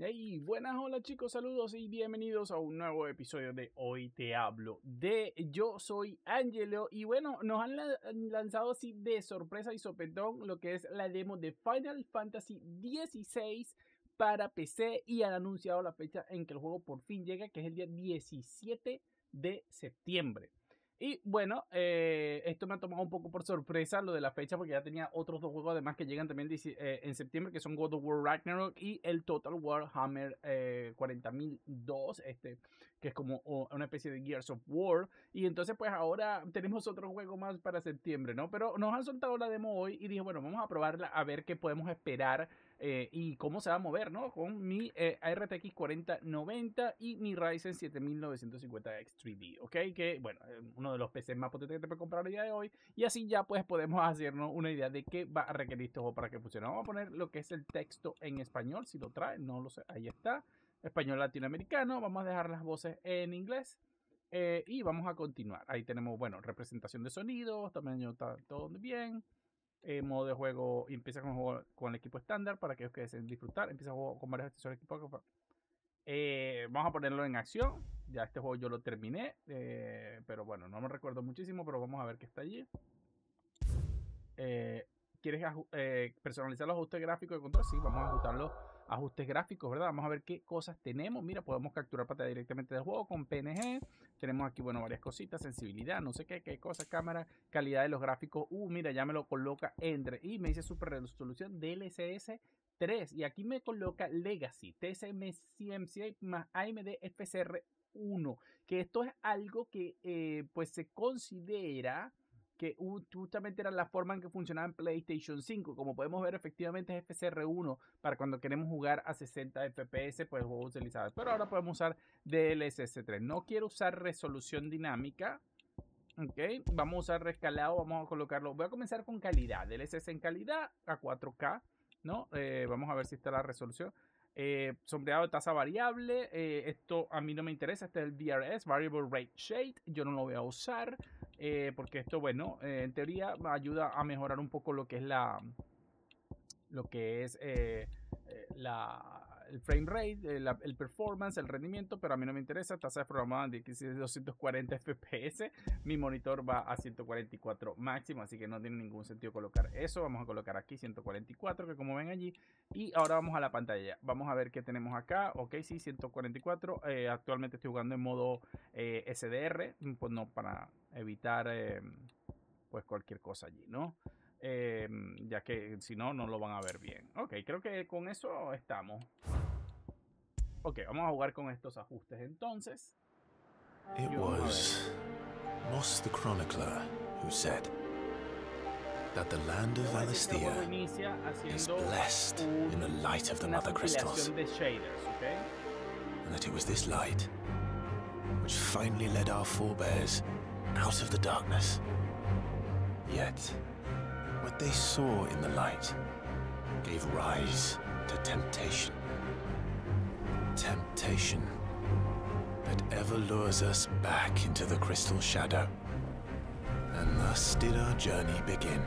Hey, buenas, hola chicos, saludos y bienvenidos a un nuevo episodio de Hoy Te Hablo de Yo Soy Angelo y bueno, nos han lanzado así de sorpresa y sopetón lo que es la demo de Final Fantasy XVI para PC y han anunciado la fecha en que el juego por fin llega, que es el día 17 de septiembre. Y bueno, eh, esto me ha tomado un poco por sorpresa lo de la fecha porque ya tenía otros dos juegos además que llegan también eh, en septiembre que son God of War Ragnarok y el Total War Hammer eh, 40002, este, que es como una especie de Gears of War. Y entonces pues ahora tenemos otro juego más para septiembre, ¿no? Pero nos han soltado la demo hoy y dije, bueno, vamos a probarla a ver qué podemos esperar eh, y cómo se va a mover, ¿no? Con mi eh, RTX 4090 y mi Ryzen 7950X 3D, ¿ok? Que, bueno, uno de los PCs más potentes que te puedes comprar el día de hoy. Y así ya pues podemos hacernos una idea de qué va a requerir juego para que funcione. Vamos a poner lo que es el texto en español, si lo trae, no lo sé, ahí está. Español latinoamericano, vamos a dejar las voces en inglés. Eh, y vamos a continuar. Ahí tenemos, bueno, representación de sonidos, tamaño está todo bien. Eh, modo de juego empieza con, con el equipo estándar para aquellos que deseen disfrutar. Empieza con varios accesorios. Eh, vamos a ponerlo en acción. Ya este juego yo lo terminé. Eh, pero bueno, no me recuerdo muchísimo. Pero vamos a ver qué está allí. ¿Quieres personalizar los ajustes gráficos de control? Sí, vamos a ajustarlo ajustes gráficos, ¿verdad? Vamos a ver qué cosas tenemos. Mira, podemos capturar pantalla directamente del juego con PNG. Tenemos aquí, bueno, varias cositas, sensibilidad, no sé qué, qué cosas, cámara, calidad de los gráficos. Uh, mira, ya me lo coloca entre y me dice super resolución DLSS 3 y aquí me coloca Legacy, TSM CMC más AMD FSR 1, que esto es algo que eh, pues se considera que justamente era la forma en que funcionaba en PlayStation 5. Como podemos ver, efectivamente es FSR1 para cuando queremos jugar a 60 FPS, pues juego utilizado. Pero ahora podemos usar DLSS 3. No quiero usar resolución dinámica. Ok, vamos a usar rescalado, vamos a colocarlo. Voy a comenzar con calidad. DLSS en calidad a 4K, ¿no? Eh, vamos a ver si está la resolución. Eh, sombreado de tasa variable. Eh, esto a mí no me interesa. Este es el VRS, Variable Rate Shade. Yo no lo voy a usar. Eh, porque esto, bueno, eh, en teoría ayuda a mejorar un poco lo que es la, lo que es eh, la, el frame rate, el, performance, el rendimiento, pero a mí no me interesa. Tasa de programada de 240 FPS. Mi monitor va a 144 máximo, así que no tiene ningún sentido colocar eso. Vamos a colocar aquí 144, que como ven allí. Y ahora vamos a la pantalla. Vamos a ver qué tenemos acá. Ok, sí, 144. actualmente estoy jugando en modo SDR, pues no para evitar eh, pues cualquier cosa allí, ¿no? Eh, ya que si no, no lo van a ver bien. Ok, creo que con eso estamos. Ok, vamos a jugar con estos ajustes entonces. It was Moss the Chronicler who said that the land of Valisthea is blessed in the light of the Mother Crystals. And that it was this light which finally led our forebears out of the darkness. Yet, what they saw in the light gave rise to temptation. Temptation that ever lures us back into the crystal shadow. And thus did our journey begin.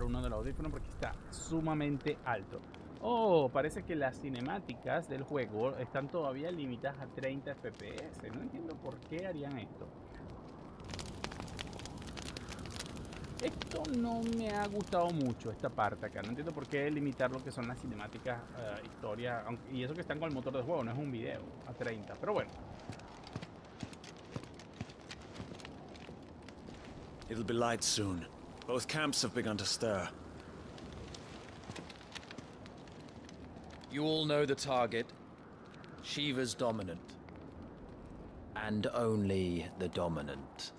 Quitar uno de los audífonos porque está sumamente alto. Oh, parece que las cinemáticas del juego están todavía limitadas a 30 FPS. No entiendo por qué harían esto. Esto no me ha gustado mucho, esta parte acá. No entiendo por qué limitar lo que son las cinemáticas, uh, historia. Y eso que están con el motor de juego, no es un video a 30. Pero bueno. It'll be light soon. Both camps have begun to stir. You all know the target. Shiva's dominant. And only the dominant.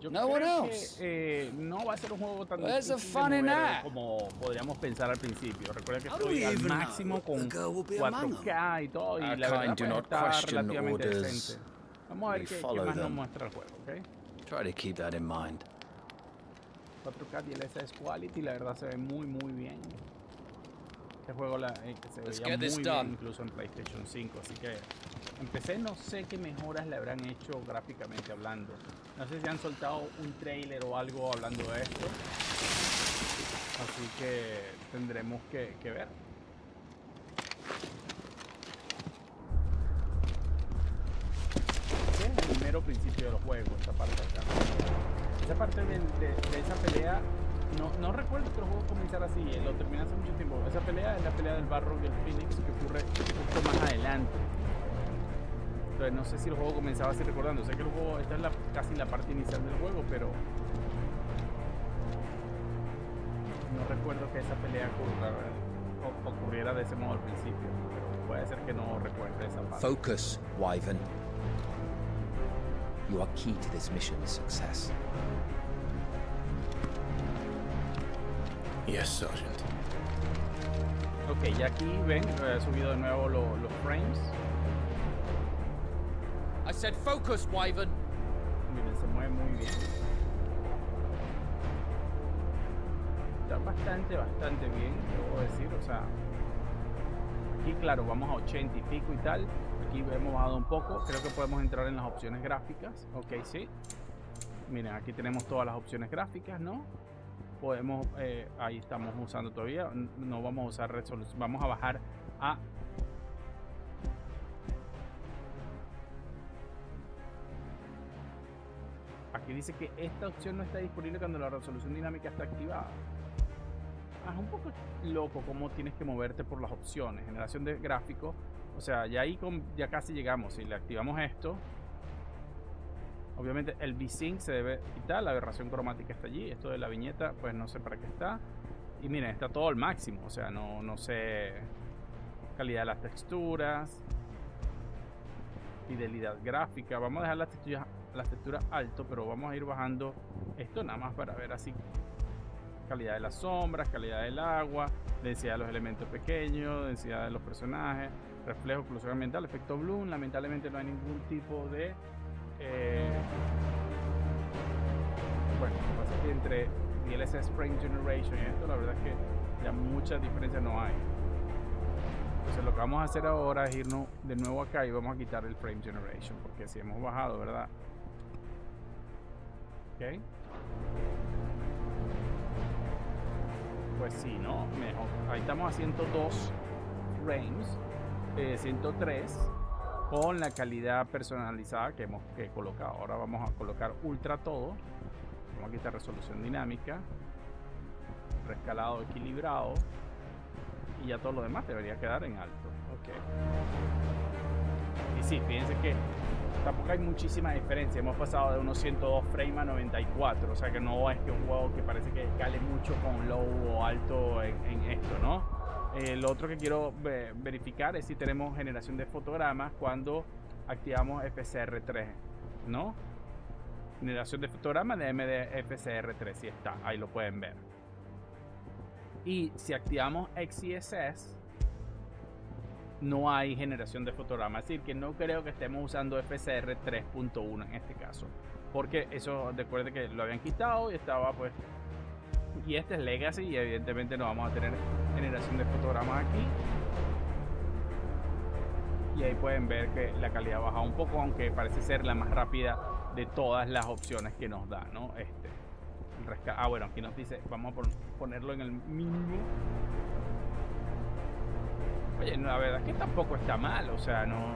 Yo no one else. Que, eh, no va a ser un juego tan Where's the fun in that? como podríamos pensar al principio. Recuerda que estoy al máximo con 4K y todo y Our la verdad pues, está relativamente decente. Vamos a ver qué, qué, más nos muestra el juego, ¿ok? Try to keep that in mind. 4K DLSS Quality, la verdad se ve muy muy bien. Este juego la, eh, se veía muy bien incluso en PlayStation 5, así que empecé, no sé qué mejoras le habrán hecho gráficamente hablando. No sé si han soltado un trailer o algo hablando de esto. Así que tendremos que, que ver. Este es el primero principio del juego, esta parte acá. Esa parte de, esa pelea no, no recuerdo que el juego comenzara así, eh, lo terminé hace mucho tiempo. Esa pelea es la pelea del barro y el Phoenix que ocurre justo más adelante. Entonces no sé si el juego comenzaba así recordando. Sé que el juego, esta es la, casi la parte inicial del juego, pero no recuerdo que esa pelea ocurriera de ese modo al principio. Pero puede ser que no recuerde esa parte. Focus, Wyvern. You are key to this mission's success. Yes, Sergeant. Ok, ya aquí ven, he subido de nuevo lo, los frames. I said focus, Wyvern. Miren, se mueve muy bien. Está bastante, bastante bien, debo decir. O sea, aquí, claro, vamos a 80 y pico y tal. Aquí hemos bajado un poco. Creo que podemos entrar en las opciones gráficas. Ok, sí. Miren, aquí tenemos todas las opciones gráficas, ¿no? podemos, eh, ahí estamos usando todavía, no vamos a usar resolución, vamos a bajar a Aquí dice que esta opción no está disponible cuando la resolución dinámica está activada. Es un poco loco cómo tienes que moverte por las opciones. Generación de gráfico. O sea, ya ahí ya casi llegamos. Si le activamos esto, Obviamente el V-Sync se debe quitar, la aberración cromática está allí, esto de la viñeta pues no sé para qué está. Y miren, está todo al máximo, o sea, no, no sé calidad de las texturas, fidelidad gráfica, vamos a dejar las texturas, las texturas alto, pero vamos a ir bajando esto nada más para ver así calidad de las sombras, calidad del agua, densidad de los elementos pequeños, densidad de los personajes, reflejo, oclusión ambiental, efecto bloom, lamentablemente no hay ningún tipo de eh, bueno, pasa que entre DLSS Frame Generation y esto, la verdad es que ya mucha diferencia no hay. Entonces lo que vamos a hacer ahora es irnos de nuevo acá y vamos a quitar el Frame Generation, porque si hemos bajado, ¿verdad? Ok. Pues sí, ¿no? Mejor. Ahí estamos a 102 frames, eh, 103 con la calidad personalizada que hemos colocado. Ahora vamos a colocar ultra todo. Vamos a quitar resolución dinámica, rescalado equilibrado y ya todo lo demás debería quedar en alto. Okay. Y sí, fíjense que tampoco hay muchísima diferencia. Hemos pasado de unos 102 frames a 94. O sea que no es que un juego que parece que cale mucho con low o alto en, en esto, ¿no? Eh, lo otro que quiero verificar es si tenemos generación de fotogramas cuando activamos FCR3, ¿no? Generación de fotogramas de MDFCR3, si está, ahí lo pueden ver. Y si activamos XCSS, no hay generación de fotogramas. Es decir, que no creo que estemos usando FCR 3.1 en este caso. Porque eso, recuerde que lo habían quitado y estaba pues y este es Legacy y evidentemente no vamos a tener generación de fotogramas aquí. Y ahí pueden ver que la calidad baja un poco, aunque parece ser la más rápida de todas las opciones que nos da, ¿no? Este. ah, bueno, aquí nos dice, vamos a ponerlo en el mínimo. Oye, la verdad es que tampoco está mal, o sea, no.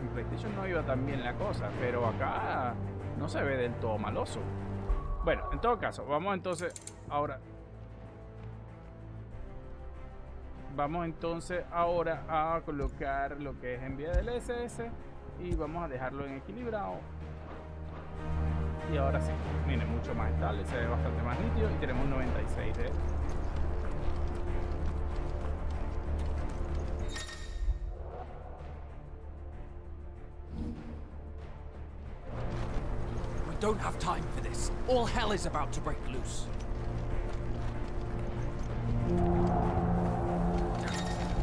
En PlayStation no iba tan bien la cosa, pero acá no se ve del todo maloso. Bueno, en todo caso, vamos entonces ahora. Vamos entonces ahora a colocar lo que es envía del SS y vamos a dejarlo en equilibrado y ahora sí, viene mucho más estable, se ve bastante más nítido y tenemos 96 de don't have time for this. All hell is about to break loose.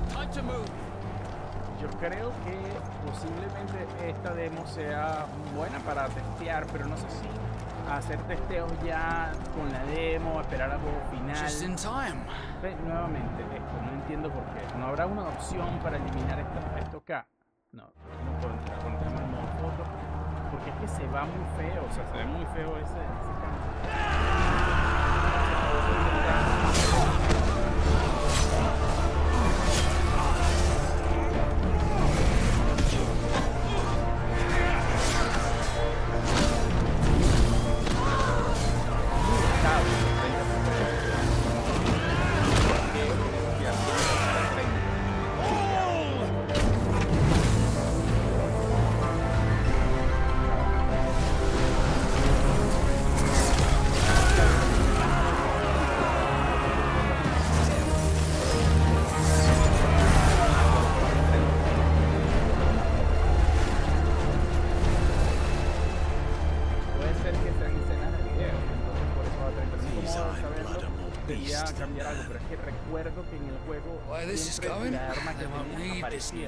Time to move. Yo creo que posiblemente esta demo sea buena para testear, pero no sé si hacer testeos ya con la demo, esperar al juego final. nuevamente, esto no entiendo por qué. ¿No habrá una opción para eliminar esto, esto acá? No, no puedo entrar con el modo foto. Porque es que se va muy feo, o sea, se ve muy feo ese, ese this is going, I need this new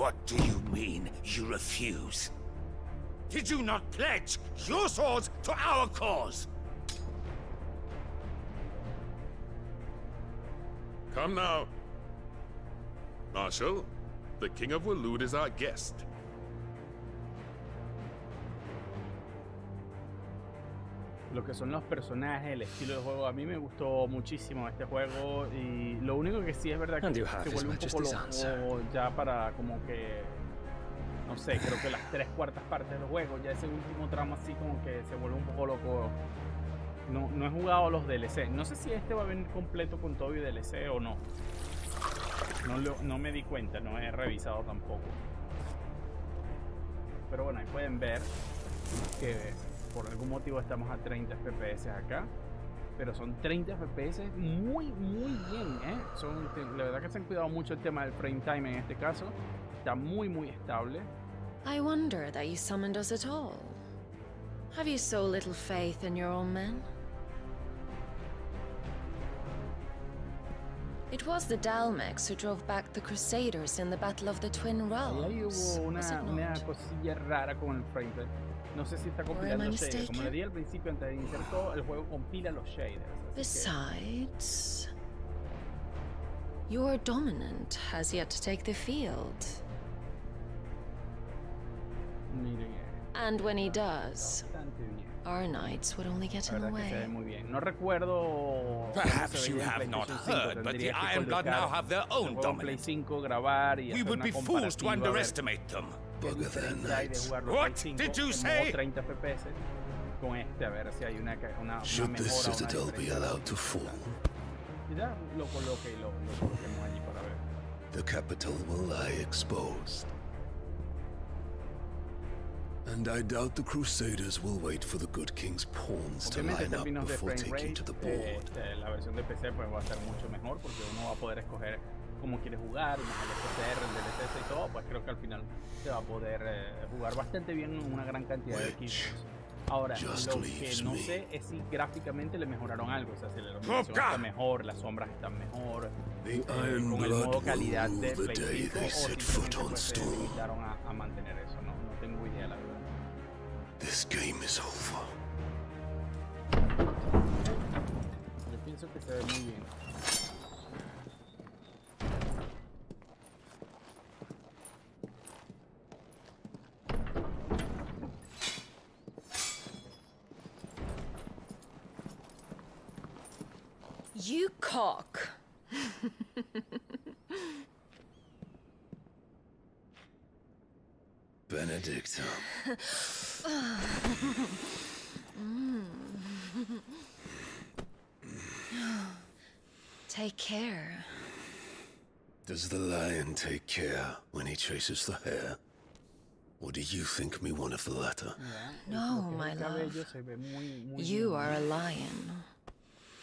What do you mean, you refuse? Did you not pledge your swords to our cause? Come now. Marshal, the King of Waloed is our guest. Lo que son los personajes, el estilo de juego. A mí me gustó muchísimo este juego y lo único que sí es verdad que se vuelve un poco loco ya para como que no sé, creo que las tres cuartas partes del juego, ya ese último tramo así como que se vuelve un poco loco. No, no he jugado los DLC. No sé si este va a venir completo con todo y DLC o no. No, no me di cuenta, no he revisado tampoco. Pero bueno, ahí pueden ver que por algún motivo estamos a 30 FPS acá. Pero son 30 FPS muy, muy bien, ¿eh? Son, la verdad que se han cuidado mucho el tema del frame time en este caso. Está muy, muy estable. I wonder that you summoned us at all. Have you so little faith in your own men? It was the Dalmex who drove back the Crusaders in the Battle of the Twin Realms. Ahí hubo una, una cosilla rara con el frame No sé si está compilando shaders. Como le di al principio antes de iniciar todo, el juego compila los shaders. Besides, que... your dominant has yet to take the field. Miren. And when he does, our knights would only get in the way. No recuerdo. Perhaps you have not heard, but the Iron Blood now have their own dominant. 5, grabar y we would be fools to underestimate them. Bugger their knights. What did you say? 30 FPS con este, a ver si hay una, una, Should this citadel be allowed to fall? Ya lo coloque y lo, lo coloquemos allí para ver. The capital will lie exposed. And I doubt the Crusaders will wait for the good king's pawns to line up before taking to the board. Eh, la versión de PC pues va a ser mucho mejor porque uno va a poder escoger cómo quiere jugar, y más el PCR, el DLSS y todo, pues creo que al final se va a poder eh, jugar bastante bien en una gran cantidad de equipos. Ahora, lo que no sé es si gráficamente le mejoraron algo. O sea, si la iluminación está mejor, las sombras están mejor. Eh, con el modo calidad de Play 5 o simplemente pues, se limitaron a, a, mantener eso. This game is over. Yo pienso que se ve muy bien. You cock. Benedikta. Take care. Does the lion take care when he chases the hare? Or do you think me one of the latter? No, my love. You are a lion.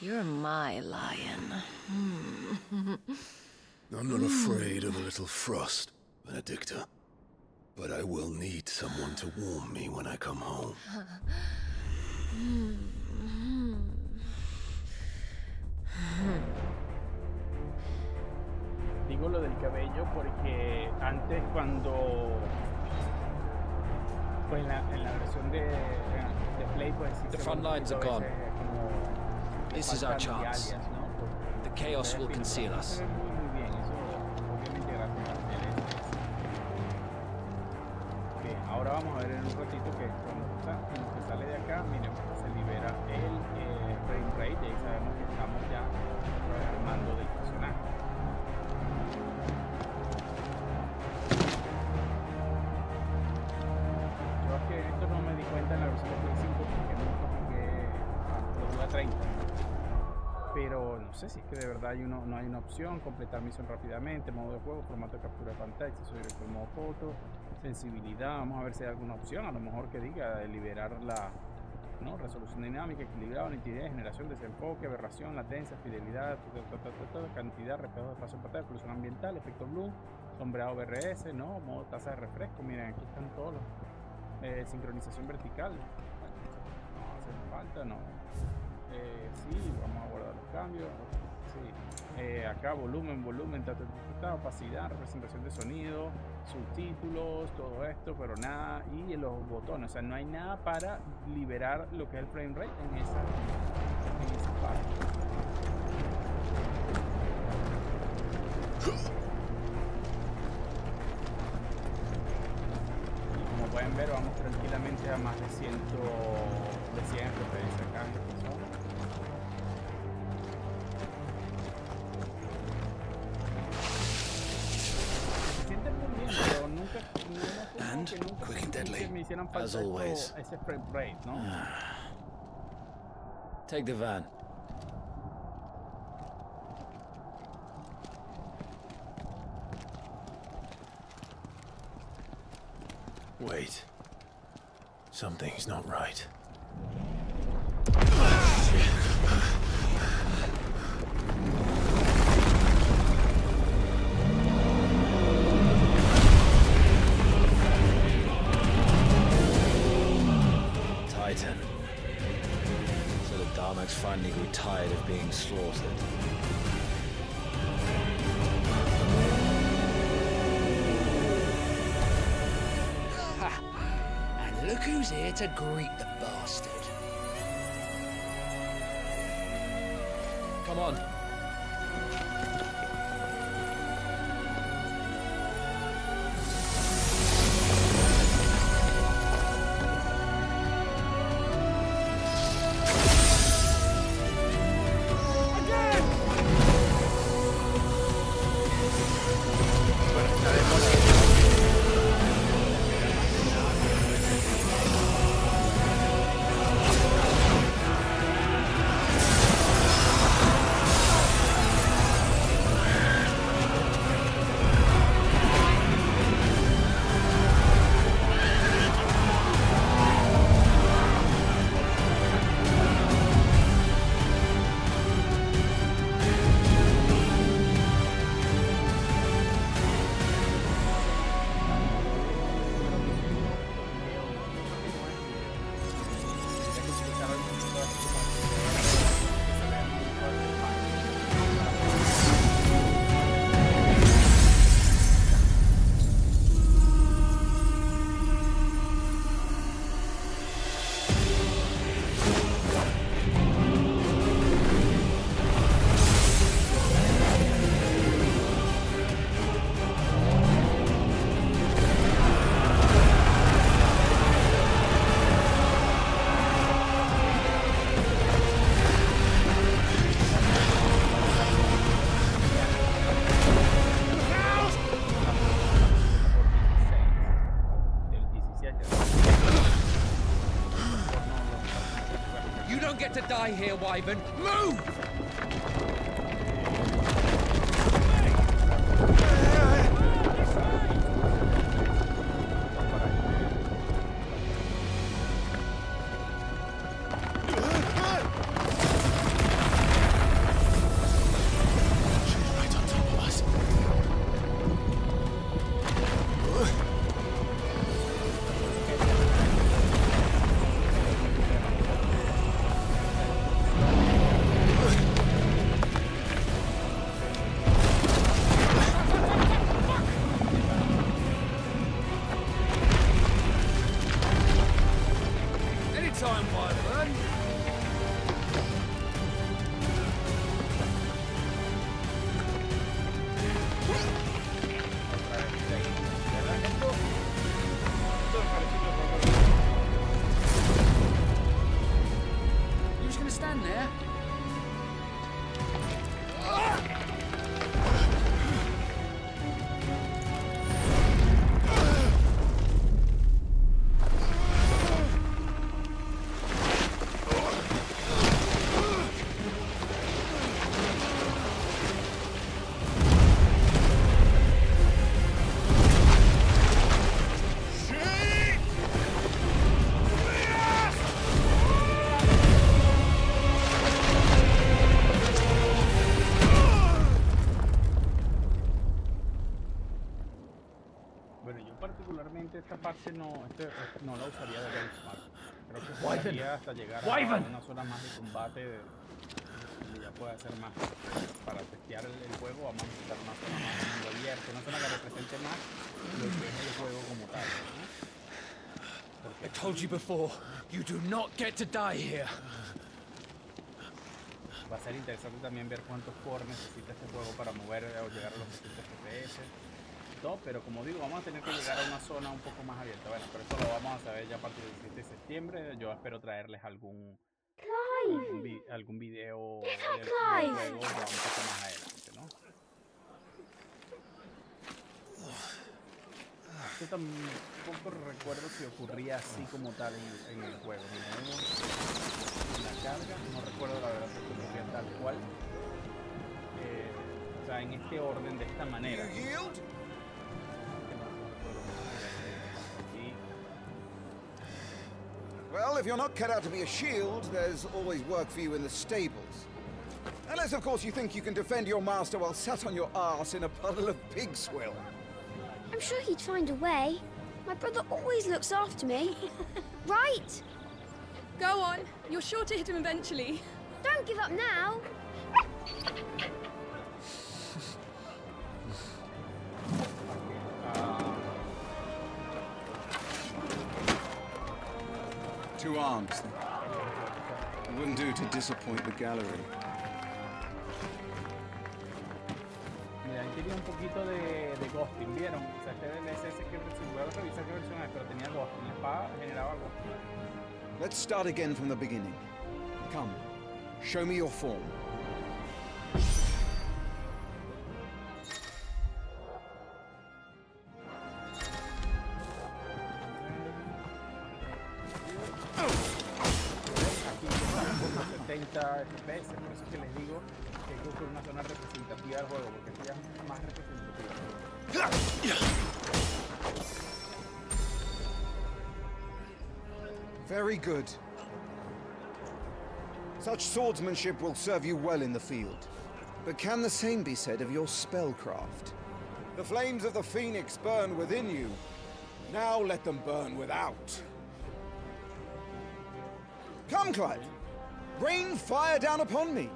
You're my lion. Hmm. I'm not afraid of a little frost, Benedikta. But I will need someone to warm me when I come home. Digo lo del cabello porque antes cuando pues en la, en la versión de, de Play pues sí The front lines are gone. This is our chance. The chaos will conceal us. Vamos a ver en un ratito que cuando se sale de acá, miren, se libera el eh, frame rate y ahí sabemos que estamos ya al mando del personaje. Yo es que esto no me di cuenta en la versión de Play 5 porque nunca jugué a la 30 pero no sé si es que de verdad hay uno, no hay una opción, completar misión rápidamente, modo de juego, formato de captura de pantalla, acceso directo modo foto, sensibilidad, vamos a ver si hay alguna opción, a lo mejor que diga liberar la resolución dinámica, equilibrado, nitidez, generación, desenfoque, aberración, latencia, fidelidad, cantidad, reflejo de espacio pantalla, exclusión ambiental, efecto blue, sombreado BRS, ¿no? modo tasa de refresco, miren aquí están todos los eh, sincronización vertical, no hace falta, no. Eh, sí, vamos a guardar los cambios. Eh, acá volumen, volumen, opacidad, representación de sonido, subtítulos, todo esto, pero nada. Y los botones, o sea, no hay nada para liberar lo que es el frame rate en esa, parte. como pueden ver, vamos tranquilamente a más de 100, de 100 FPS acá as always. Take the van. Wait. Something's not right. Tired of being slaughtered. and look who's here to greet the die here, Wyvern. Move! Hasta llegar a una zona más de combate de, donde ya puede hacer más. Para testear el, el juego vamos a necesitar más zona más de mundo abierto, una zona que represente más lo que es el juego como tal. ¿no? I told you before, you do not get to die here. Va a ser interesante también ver cuántos core necesita este juego para mover o llegar a los 200 FPS pero como digo, vamos a tener que llegar a una zona un poco más abierta. Bueno, pero eso lo vamos a saber ya a partir del 17 de septiembre. Yo espero traerles algún algún, vi algún video del, del, juego ya un poco más adelante, ¿no? Yo tampoco recuerdo si ocurría así como tal en, en el juego. En la carga, no recuerdo la verdad si ocurría tal cual. Eh, o sea, en este orden, de esta manera. Well, if you're not cut out to be a shield, there's always work for you in the stables. Unless, of course, you think you can defend your master while sat on your ass in a puddle of pig swill. I'm sure he'd find a way. My brother always looks after me. right? Go on. You're sure to hit him eventually. Don't give up now. Two arms. It wouldn't do to disappoint the gallery. Mira, ahí tenía un poquito de, de ghosting, ¿vieron? O sea, este DLSS que voy a revisar qué versión es, pero tenía ghosting. La espada generaba ghosting. Let's start again from the beginning. Come, show me your form. FPS, por eso que les digo que una zona representativa del juego, porque es más representativa. Very good. Such swordsmanship will serve you well in the field. But can the same be said of your spellcraft? The flames of the Phoenix burn within you. Now let them burn without. Come, Clive. Rain fire down upon me!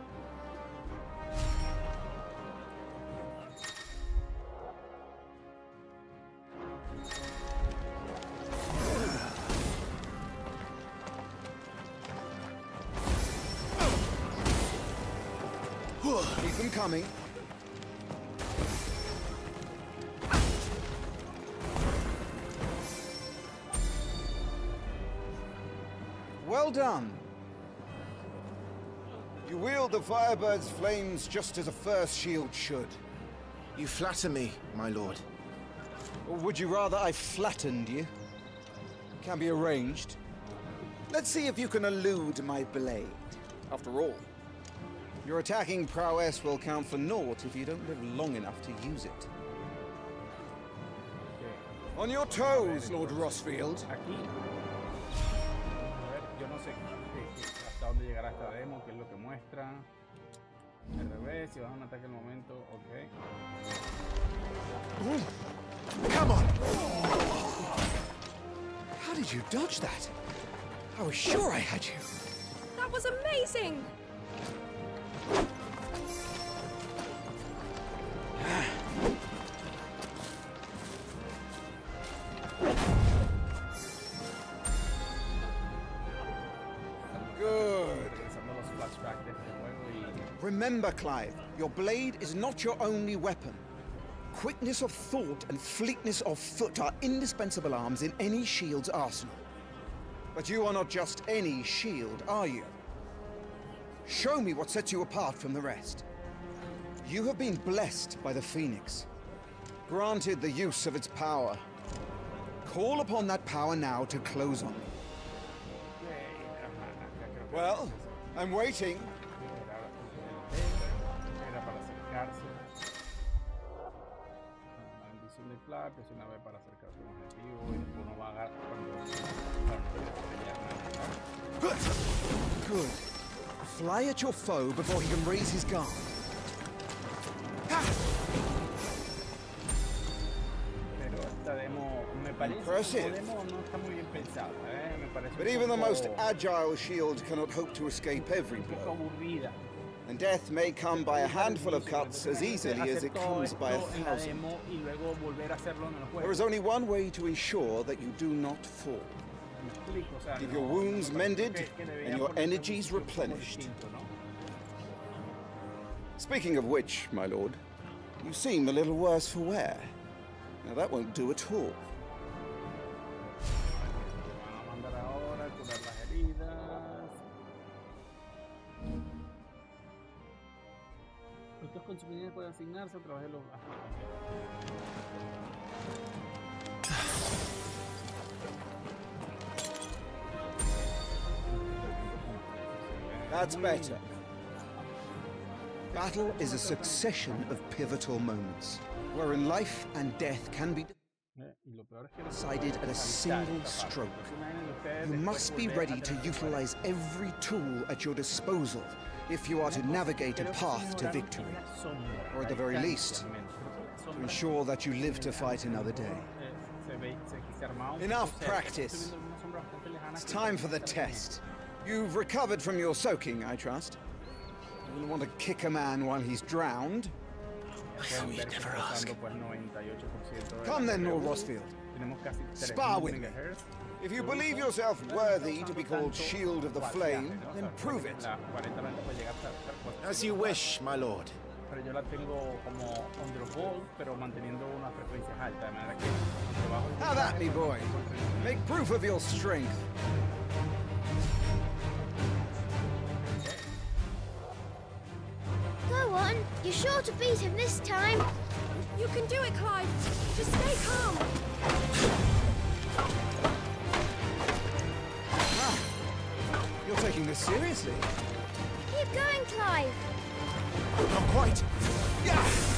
Firebird's flames just as a first shield should. You flatter me, my lord. Or would you rather I flattened you? Can be arranged. Let's see if you can elude my blade. after all. Your attacking prowess will count for naught if you don't live long enough to use it. On your toes, Lord Rosfield. Al si vas a un ataque al momento, ok. Come on! How did you dodge that? I was sure I had you. That was amazing! Remember, Clive, your blade is not your only weapon. Quickness of thought and fleetness of foot are indispensable arms in any shield's arsenal. But you are not just any shield, are you? Show me what sets you apart from the rest. You have been blessed by the Phoenix, granted the use of its power. Call upon that power now to close on me. Well, I'm waiting. De Flash, presiona B para acercarse a un objetivo y después uno va a agarrar cuando Good. Fly at your foe before he can raise his guard. Pero esta demo me parece Impressive. demo no está muy bien pensada, ¿eh? Me parece But even the most agile shield cannot hope to escape every blow. And death may come by a handful of cuts as easily as it comes by a thousand. There is only one way to ensure that you do not fall. Keep your wounds mended and your energies replenished. Speaking of which, my lord, you seem a little worse for wear. Now that won't do at all. Consumidores pueden asignarse a través de los. That's better. Battle is a succession of pivotal moments, wherein life and death can be Eh, y lo peor es que no decided at a single stroke. You must be ready to utilize every tool at your disposal if you are to navigate a path to victory, or at the very least, to ensure that you live to fight another day. Enough practice. It's time for the test. You've recovered from your soaking, I trust. You want to kick a man while he's drowned. I never ask. Come then, Lord Rosfield. Spar with me. If you believe yourself worthy to be called Shield of the Flame, then prove it. As you wish, my lord. Pero yo la tengo como on the ball, pero manteniendo unas frecuencias altas, de manera que aunque How that, me boy? Make proof of your strength. Go on. You're sure to beat him this time. You can do it, Clive! Just stay calm. Ah, you're taking this seriously. Keep going, Clive. Not quite. Yeah.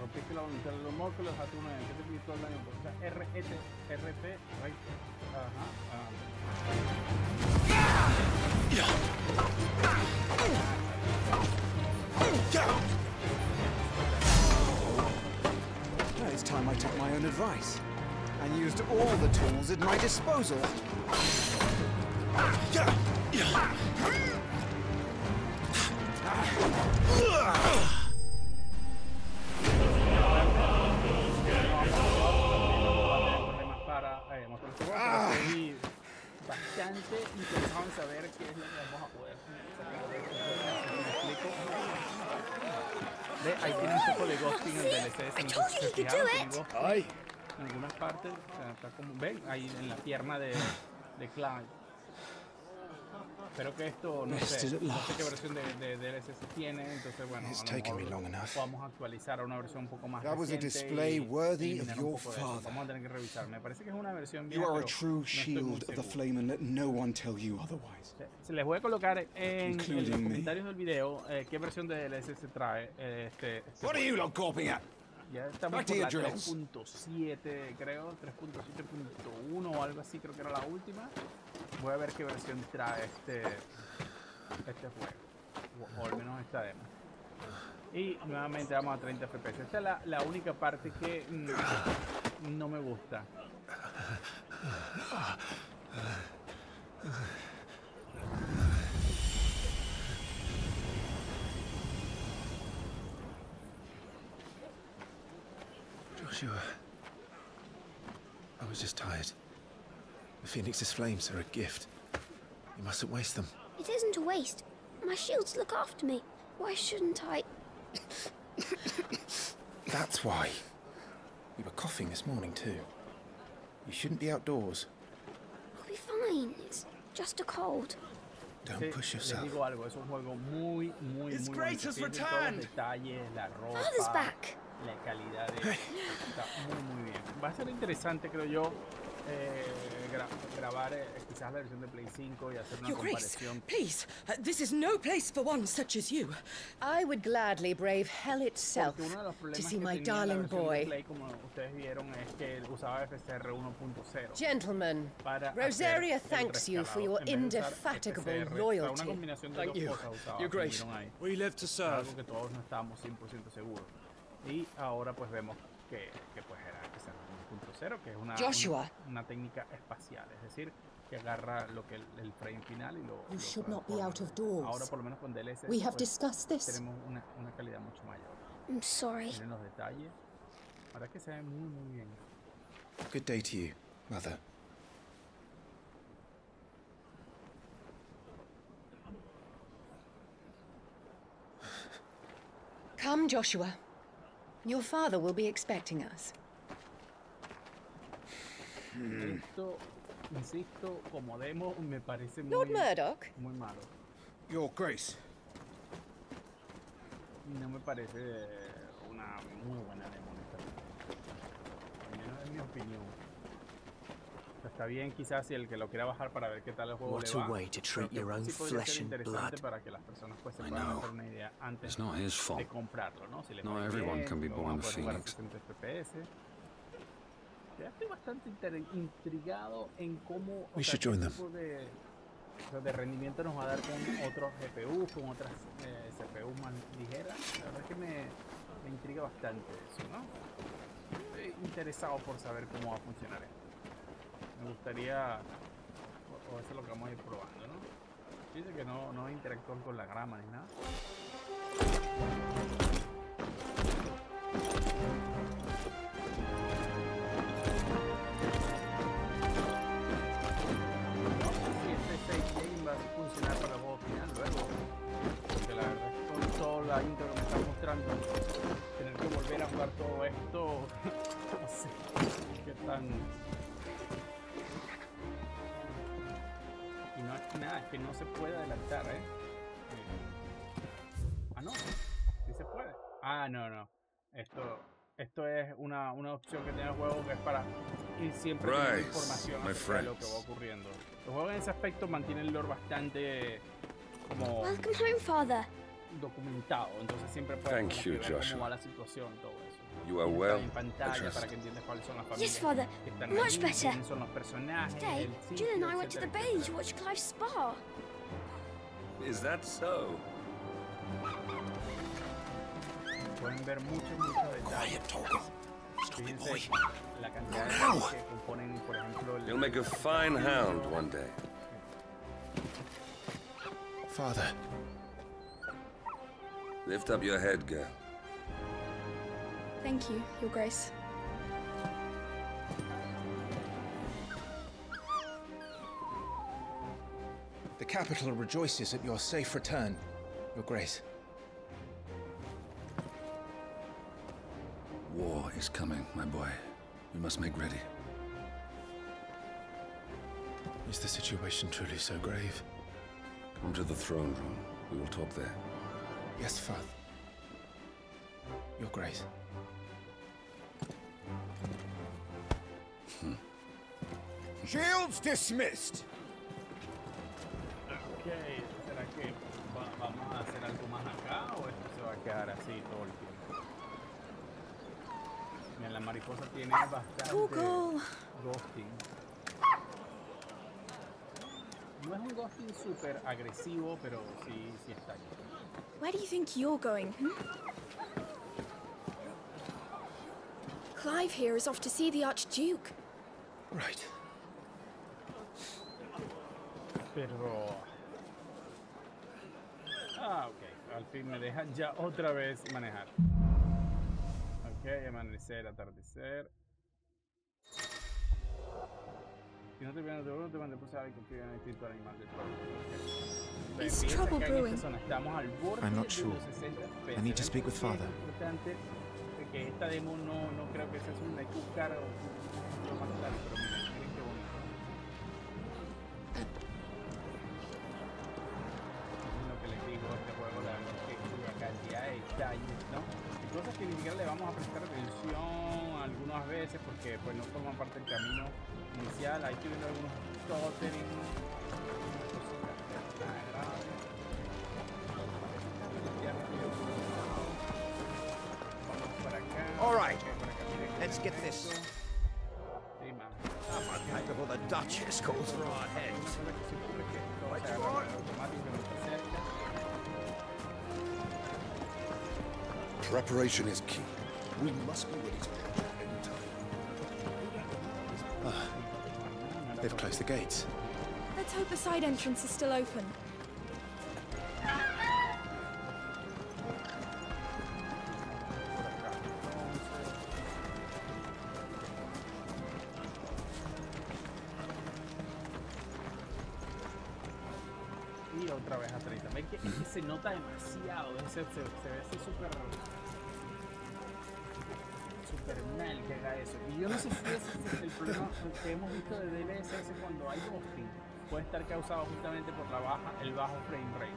Rompiste la voluntad de los músculos, a una que te quitó el daño. O sea, RT, RT, tools at my disposal. problemas para eh, mostrar este juego, pero estoy bastante interesado en saber qué es lo que vamos a poder sacar de este juego. ¿Me explico? Ve, ahí tiene un poco de ghosting el DLSS. I told you you could do it. ghosting Ay. En algunas partes, o sea, está como, ven, ahí en la pierna de, de Clive. espero que esto, no sé, no sé qué versión de, de DLC tiene, entonces bueno, It's taken me long enough. vamos a actualizar a una versión un poco más That was a display y, worthy y of your father. Vamos a tener que revisar. Me parece que es una versión vieja, You are a pero true no estoy muy shield of the seguro. flame and let no one tell you otherwise. Se les voy a colocar en, en los comentarios del video eh, qué versión de DLC se trae eh, este, este What are you lot gawping at? Ya estamos por la your drills. 3.7, creo, 3.7.1 o algo así, creo que era la última. Voy a ver qué versión trae este, este juego, o, o al menos esta demo. Y nuevamente vamos a 30 FPS. Esta es la, la única parte que mm, no me gusta. Joshua. I was just tired. The Phoenix's flames are a gift. You mustn't waste them. It isn't a waste. My shields look after me. Why shouldn't I? That's why. You were coughing this morning, too. You shouldn't be outdoors. I'll be fine. It's just a cold. Don't push yourself. digo algo, es un juego muy, muy, His muy Grace has Tiene todos los returned. detalles, la ropa, Father's back. La calidad de... Está muy, muy bien. Va a ser interesante, creo yo, eh, gra- grabar eh, quizás la versión de Play 5 y hacer una Your Grace, please, uh, this is no place for one such as you. I would gladly brave hell itself uno de los to see que my darling boy. Play, como ustedes vieron, es que usaba FSR 1.0. Gentlemen, Rosaria thanks you for your rescalado, en vez de usar indefatigable FSR. Loyalty. una combinación de Thank dos you. cosas usaba Your Grace, we live to serve. Algo que todos no estábamos 100% seguros. Y ahora pues vemos que, que pues era FSR 1.0, que es una, Joshua. una, una técnica espacial, es decir, que agarra lo que el, el frame final y lo, You lo should not be transforma. out of doors. Ahora por lo menos con DLC We have pues, discussed this. tenemos una, una calidad mucho mayor. I'm sorry. Miren los detalles. Verdad que se ve muy muy bien. Good day to you, Mother. Come, Joshua. Your father will be expecting us. Esto, insisto, como demo me parece muy, Lord Murdoch? Your Grace. No me parece una muy buena demo. Al menos en mi opinión. O sea, Está bien quizás si el que lo quiera bajar para ver qué tal el juego What le a va. way to treat your own sí flesh and blood. para que las personas pues se puedan know. hacer una idea antes It's not his fault. de comprarlo, ¿no? Si les Not va everyone bien, can be born a Phoenix. 60 FPS. Ya estoy bastante inter- intrigado en cómo o We sea, should qué join them. tipo de, o sea, de rendimiento nos va a dar con otros GPUs, con otras eh, CPUs más ligeras. La verdad es que me, me intriga bastante eso, ¿no? Estoy interesado por saber cómo va a funcionar esto. Me gustaría, o eso es lo que vamos a ir probando, ¿no? Dice que no interactúa con la grama ni nada. No sé si este para poder final luego, porque la verdad que con toda la íntegra que me están mostrando, tener que volver a jugar todo esto, no sé, que tan. Nada, es que no se puede adelantar, ¿eh? Eh, Ah, no, sí se puede. Ah, no, no. Esto, esto es una, una opción que tiene el juego que es para ir siempre Rise, información acerca de lo que va ocurriendo. Los juegos en ese aspecto mantienen el lore bastante como Welcome home, Father. documentado, entonces siempre puedes ver cómo Joshua. va la situación, todo. You are well, I trust. para que entiendas cuáles son las familias Yes, Father. Much better. quiénes son los personajes, Today, Jill and I went to the etcétera, bay to watch Clive's spa. Is that so? Pueden ver muchos, muchos detalles. Fíjense la cantidad de Now. cosas que componen, por ejemplo, el... You'll make a fine hound one day. Father, Lift up your head, girl. Thank you, Your Grace. the capital rejoices at your safe return, Your Grace. War is coming, my boy. We must make ready. Is the situation truly so grave? Come to the throne room. We will talk there. Yes, Father. Your Grace. Shields dismissed. Ok, ¿será que va, vamos a hacer algo más acá o esto se va a quedar así todo el tiempo? Mira, la mariposa tiene bastante Google. ghosting. No es un ghosting súper agresivo, pero sí, sí está ahí. Where do you think you're going? Hmm? Clive here is off to see the Archduke. Right. Pero... Ah, ok. Al fin me dejan ya otra vez manejar. Ok, amanecer, atardecer. Si no te de te mandé puse algo confía en el instinto animal del pueblo. Is trouble brewing? Estamos al borde I'm not sure. los 60 I need to speak with father. Es importante de que esta demo no, no creo que sea una cara o veces porque pues no forman parte del camino inicial. Ahí estoy viendo algunos tottering, cositas que están agradables. Ya me estoy ocupado. Vamos por acá. All right, ok, por acá, miren, let's get miren this. esto. Sí, man. Right before the Duchess calls for our heads. Right, you all right? Preparation is key. We must be ready to they've closed the gates. Let's hope the side entrance is still open. Y otra vez a 30. Ven que, se nota demasiado. Se, se, se ve así súper. Súper que haga eso. Y yo no sé si ese es el problema que hemos visto de DLSS cuando hay ghosting. Puede estar causado justamente por la baja, el bajo frame rate.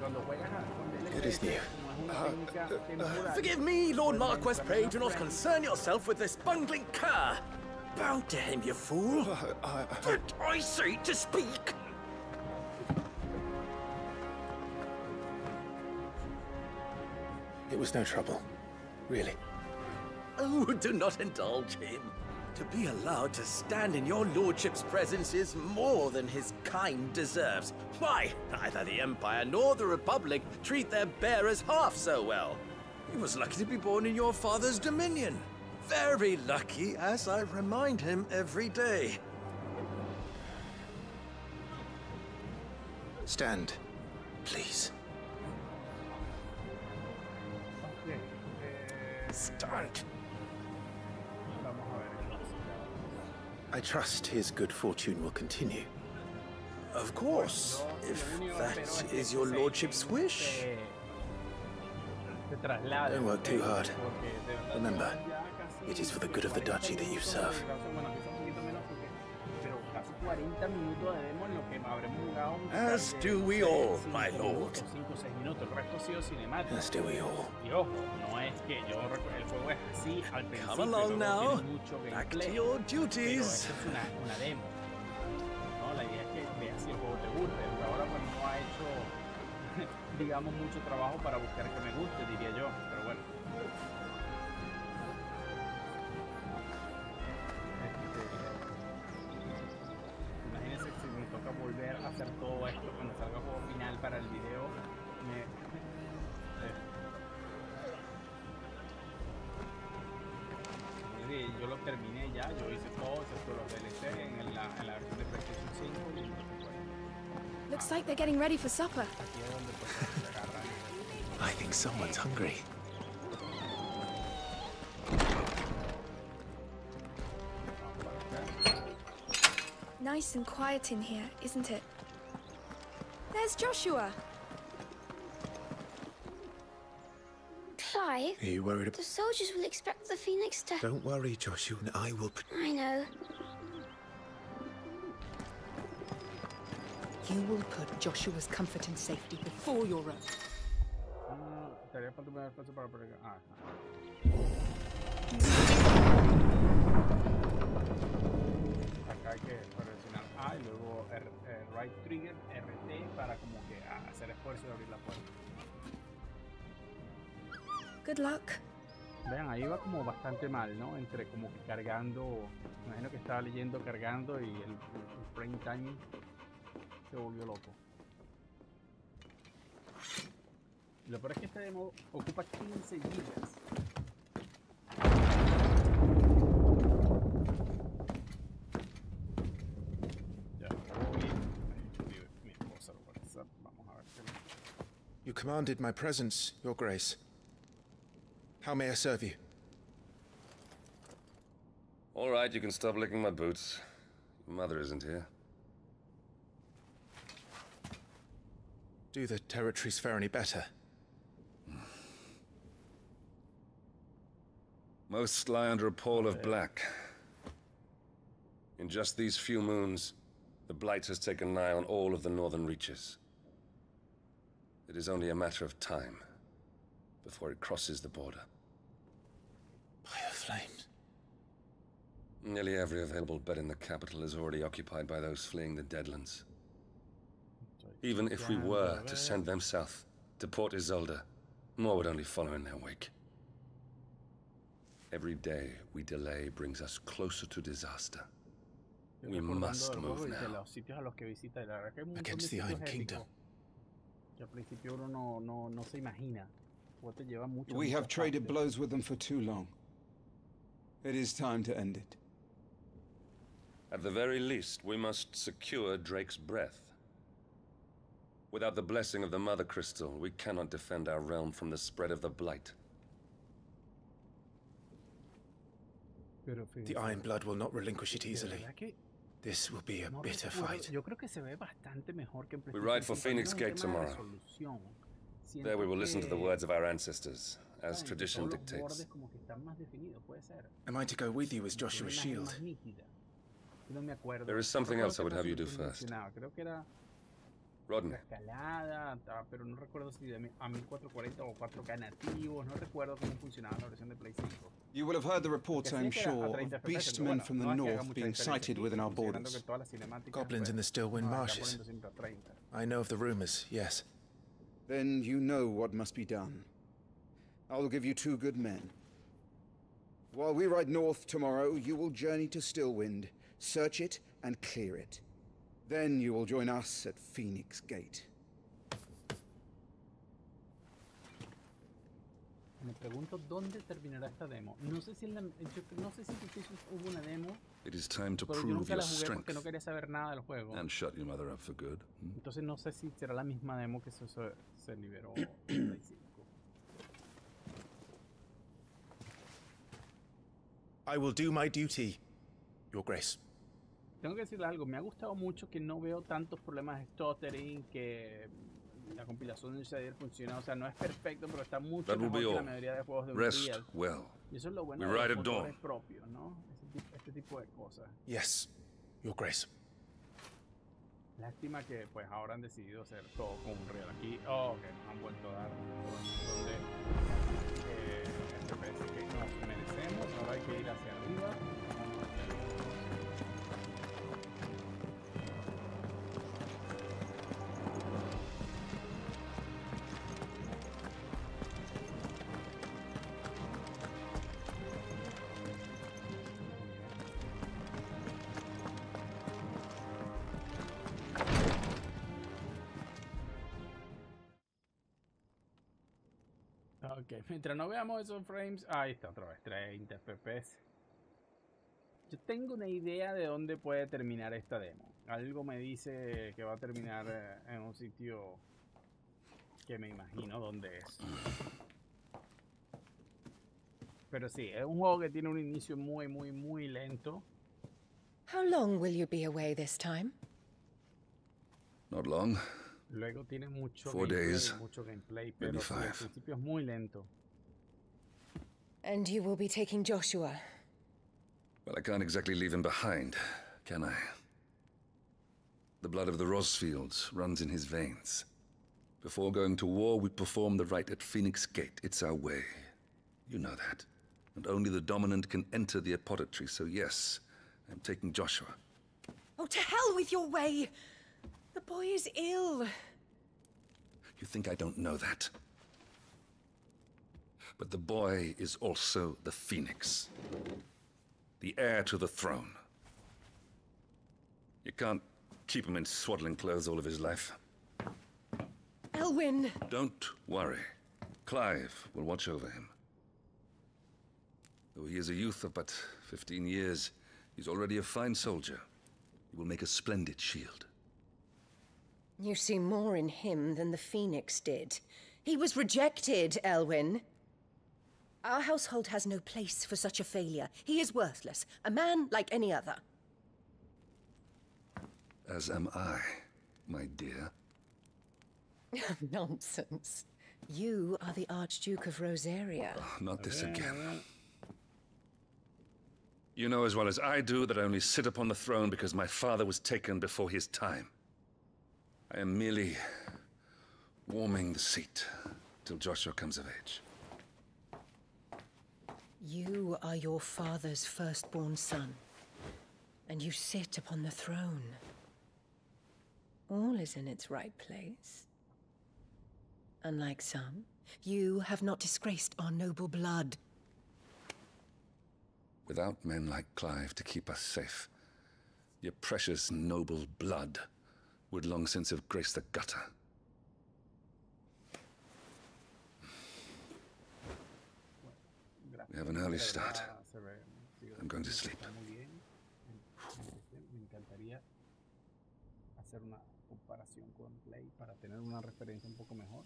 Cuando juegas a- con It is DLSS, new. como es una ah, técnica ah, temporal, Forgive me, Lord Marquess, pray do not concern yourself with this bungling cur. Bow to him, you fool. Ah, I, Did I say to speak? It was no trouble. Really. Oh, do not indulge him. To be allowed to stand in your lordship's presence is more than his kind deserves. Why, neither the Empire nor the Republic treat their bearers half so well. He was lucky to be born in your father's dominion. Very lucky, as I remind him every day. Stand, please. Stand. Vamos a ver entonces. I trust his good fortune will continue. Of course, if that is your lordship's wish. Se, se traslade, Don't work too hard. porque de verdad Remember, it is for the good of the duchy that you serve. 40 minutos de demo en lo que habremos jugado un total As do we all, my lord. o 6 minutos, el resto ha sido cinemático. As do we all. Y ojo, no es que yo el juego es así al principio, Come along now. mucho Back to your pero duties. esto es una, una demo. ¿no? La idea es que veas si el juego te gusta. Hasta ahora pues no ha hecho, digamos, mucho trabajo para buscar que me guste, diría yo. Pero bueno. Yo lo terminé ya, yo hice todo, excepto los DLC en la, en la versión de PlayStation 5 y entonces, pues, Looks like they're getting ready for supper. aquí es donde pues, se agarran. I think someone's hungry. Nice and quiet in here, isn't it? There's Joshua. Clive, Are you worried the soldiers will expect the Phoenix to... Don't worry, Joshua. and I will. pr- I know. You will put Joshua's comfort and safety before your own. Ah, Acá hay que presionar A y luego R, right trigger RT para como que hacer esfuerzo de abrir la puerta. Good luck. Vean, ahí va como bastante mal, ¿no? Entre como que cargando, imagino que estaba leyendo, cargando y el, el, frame time se volvió loco. Lo peor es que este demo ocupa 15 gigas. You commanded my presence, Your Grace. How may I serve you? All right, you can stop licking my boots. Your mother isn't here. Do the territories fare any better? Most lie under a pall of black. In just these few moons, the Blight has taken nigh on all of the northern reaches. It is only a matter of time before it crosses the border. By the flames. Nearly every available bed in the capital is already occupied by those fleeing the Deadlands. Even if we were to send them south, to Port Isolde, more would only follow in their wake. Every day we delay brings us closer to disaster. We must move now. Against the Iron Kingdom. We have traded blows with them for too long. It is time to end it. At the very least, we must secure Drake's breath. Without the blessing of the Mother Crystal, we cannot defend our realm from the spread of the Blight. The Iron Blood will not relinquish it easily. This will be a bitter fight. We ride for Phoenix Gate tomorrow. There we will listen to the words of our ancestors, as tradition dictates. Am I to go with you as Joshua's shield? There is something else I would have you do first. Rodney. escalada, pero no recuerdo si de a 1440 o 4K nativos, no recuerdo cómo funcionaba la versión de Play 5. You will have heard the reports, I'm sure, of beastmen from the north being sighted within our borders. Goblins in the Stillwind marshes. I know of the rumors, yes. Then you know what must be done. I will give you two good men. While we ride north tomorrow, you will journey to Stillwind, search it, and clear it. Then you will join us at Phoenix Gate. Me pregunto dónde terminará esta demo. No sé si en la, yo, no sé si hubo una demo. It is time to pero prove yo nunca your la jugué strength porque no quería saber nada del juego. and shut your mother up for good. hmm? Entonces no sé si será la misma demo que se, se, se liberó en Play 5. I will do my duty, Your Grace. Tengo que decirle algo, me ha gustado mucho que no veo tantos problemas de stuttering, que la compilación de Shader funciona, o sea, no es perfecto, pero está mucho That mejor que la mayoría de juegos de Rest Unreal. well. Y eso es lo bueno We de los motores dawn. propios, ¿no? Este este tipo de cosas. Yes, Your Grace. Lástima que pues ahora han decidido hacer todo con Unreal. Aquí, oh, ok, nos han vuelto a dar un montón de eh, que nos merecemos. Ahora hay que ir hacia arriba. Ok, mientras no veamos esos frames, ahí está otra vez, 30 FPS. Yo tengo una idea de dónde puede terminar esta demo. Algo me dice que va a terminar eh, en un sitio que me imagino dónde es. Pero sí, es un juego que tiene un inicio muy, muy, muy lento. How long will you be away this time? Not long. Luego tiene mucho Four gameplay, days, mucho gameplay, maybe pero sí, al principio es muy lento. And you will be taking Joshua. Well, I can't exactly leave him behind, can I? The blood of the Rosfields runs in his veins. Before going to war, we perform the rite at Phoenix Gate. It's our way. You know that. And only the dominant can enter the apothecary, so yes, I'm taking Joshua. Oh, to hell with your way! The boy is ill. You think I don't know that? But the boy is also the Phoenix. The heir to the throne. You can't keep him in swaddling clothes all of his life. Elwyn! Don't worry. Clive will watch over him. Though he is a youth of but 15 years, he's already a fine soldier. He will make a splendid shield. You see more in him than the Phoenix did. He was rejected, Elwyn. Our household has no place for such a failure. He is worthless, a man like any other. As am I, my dear. Nonsense. You are the Archduke of Rosaria. Oh, not this again. You know as well as I do that I only sit upon the throne because my father was taken before his time. I am merely warming the seat till Joshua comes of age. You are your father's firstborn son, and you sit upon the throne. All is in its right place. Unlike some, you have not disgraced our noble blood. Without men like Clive to keep us safe, your precious noble blood would long since have graced the gutter. We have an early start. I'm going to sleep. hacer una comparación con Play para tener una referencia un poco mejor.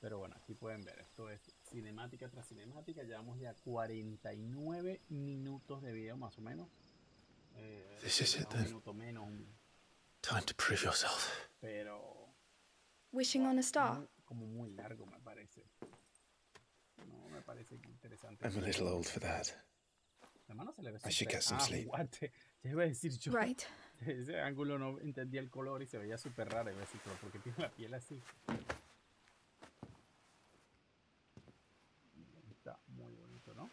Pero bueno, aquí pueden ver, esto es cinemática tras cinemática, llevamos ya 49 minutos de video más o menos. Eh, This is it then. Time to prove yourself. Wishing on a star. Como muy largo me parece. No, me parece interesante. I'm a little old for that. I should get some ah, sleep. Guate. Ya iba a decir yo. Right. Ese ángulo no entendía el color y se veía súper raro. Iba a decir, pero ¿por qué tiene la piel así? Está muy bonito, ¿no?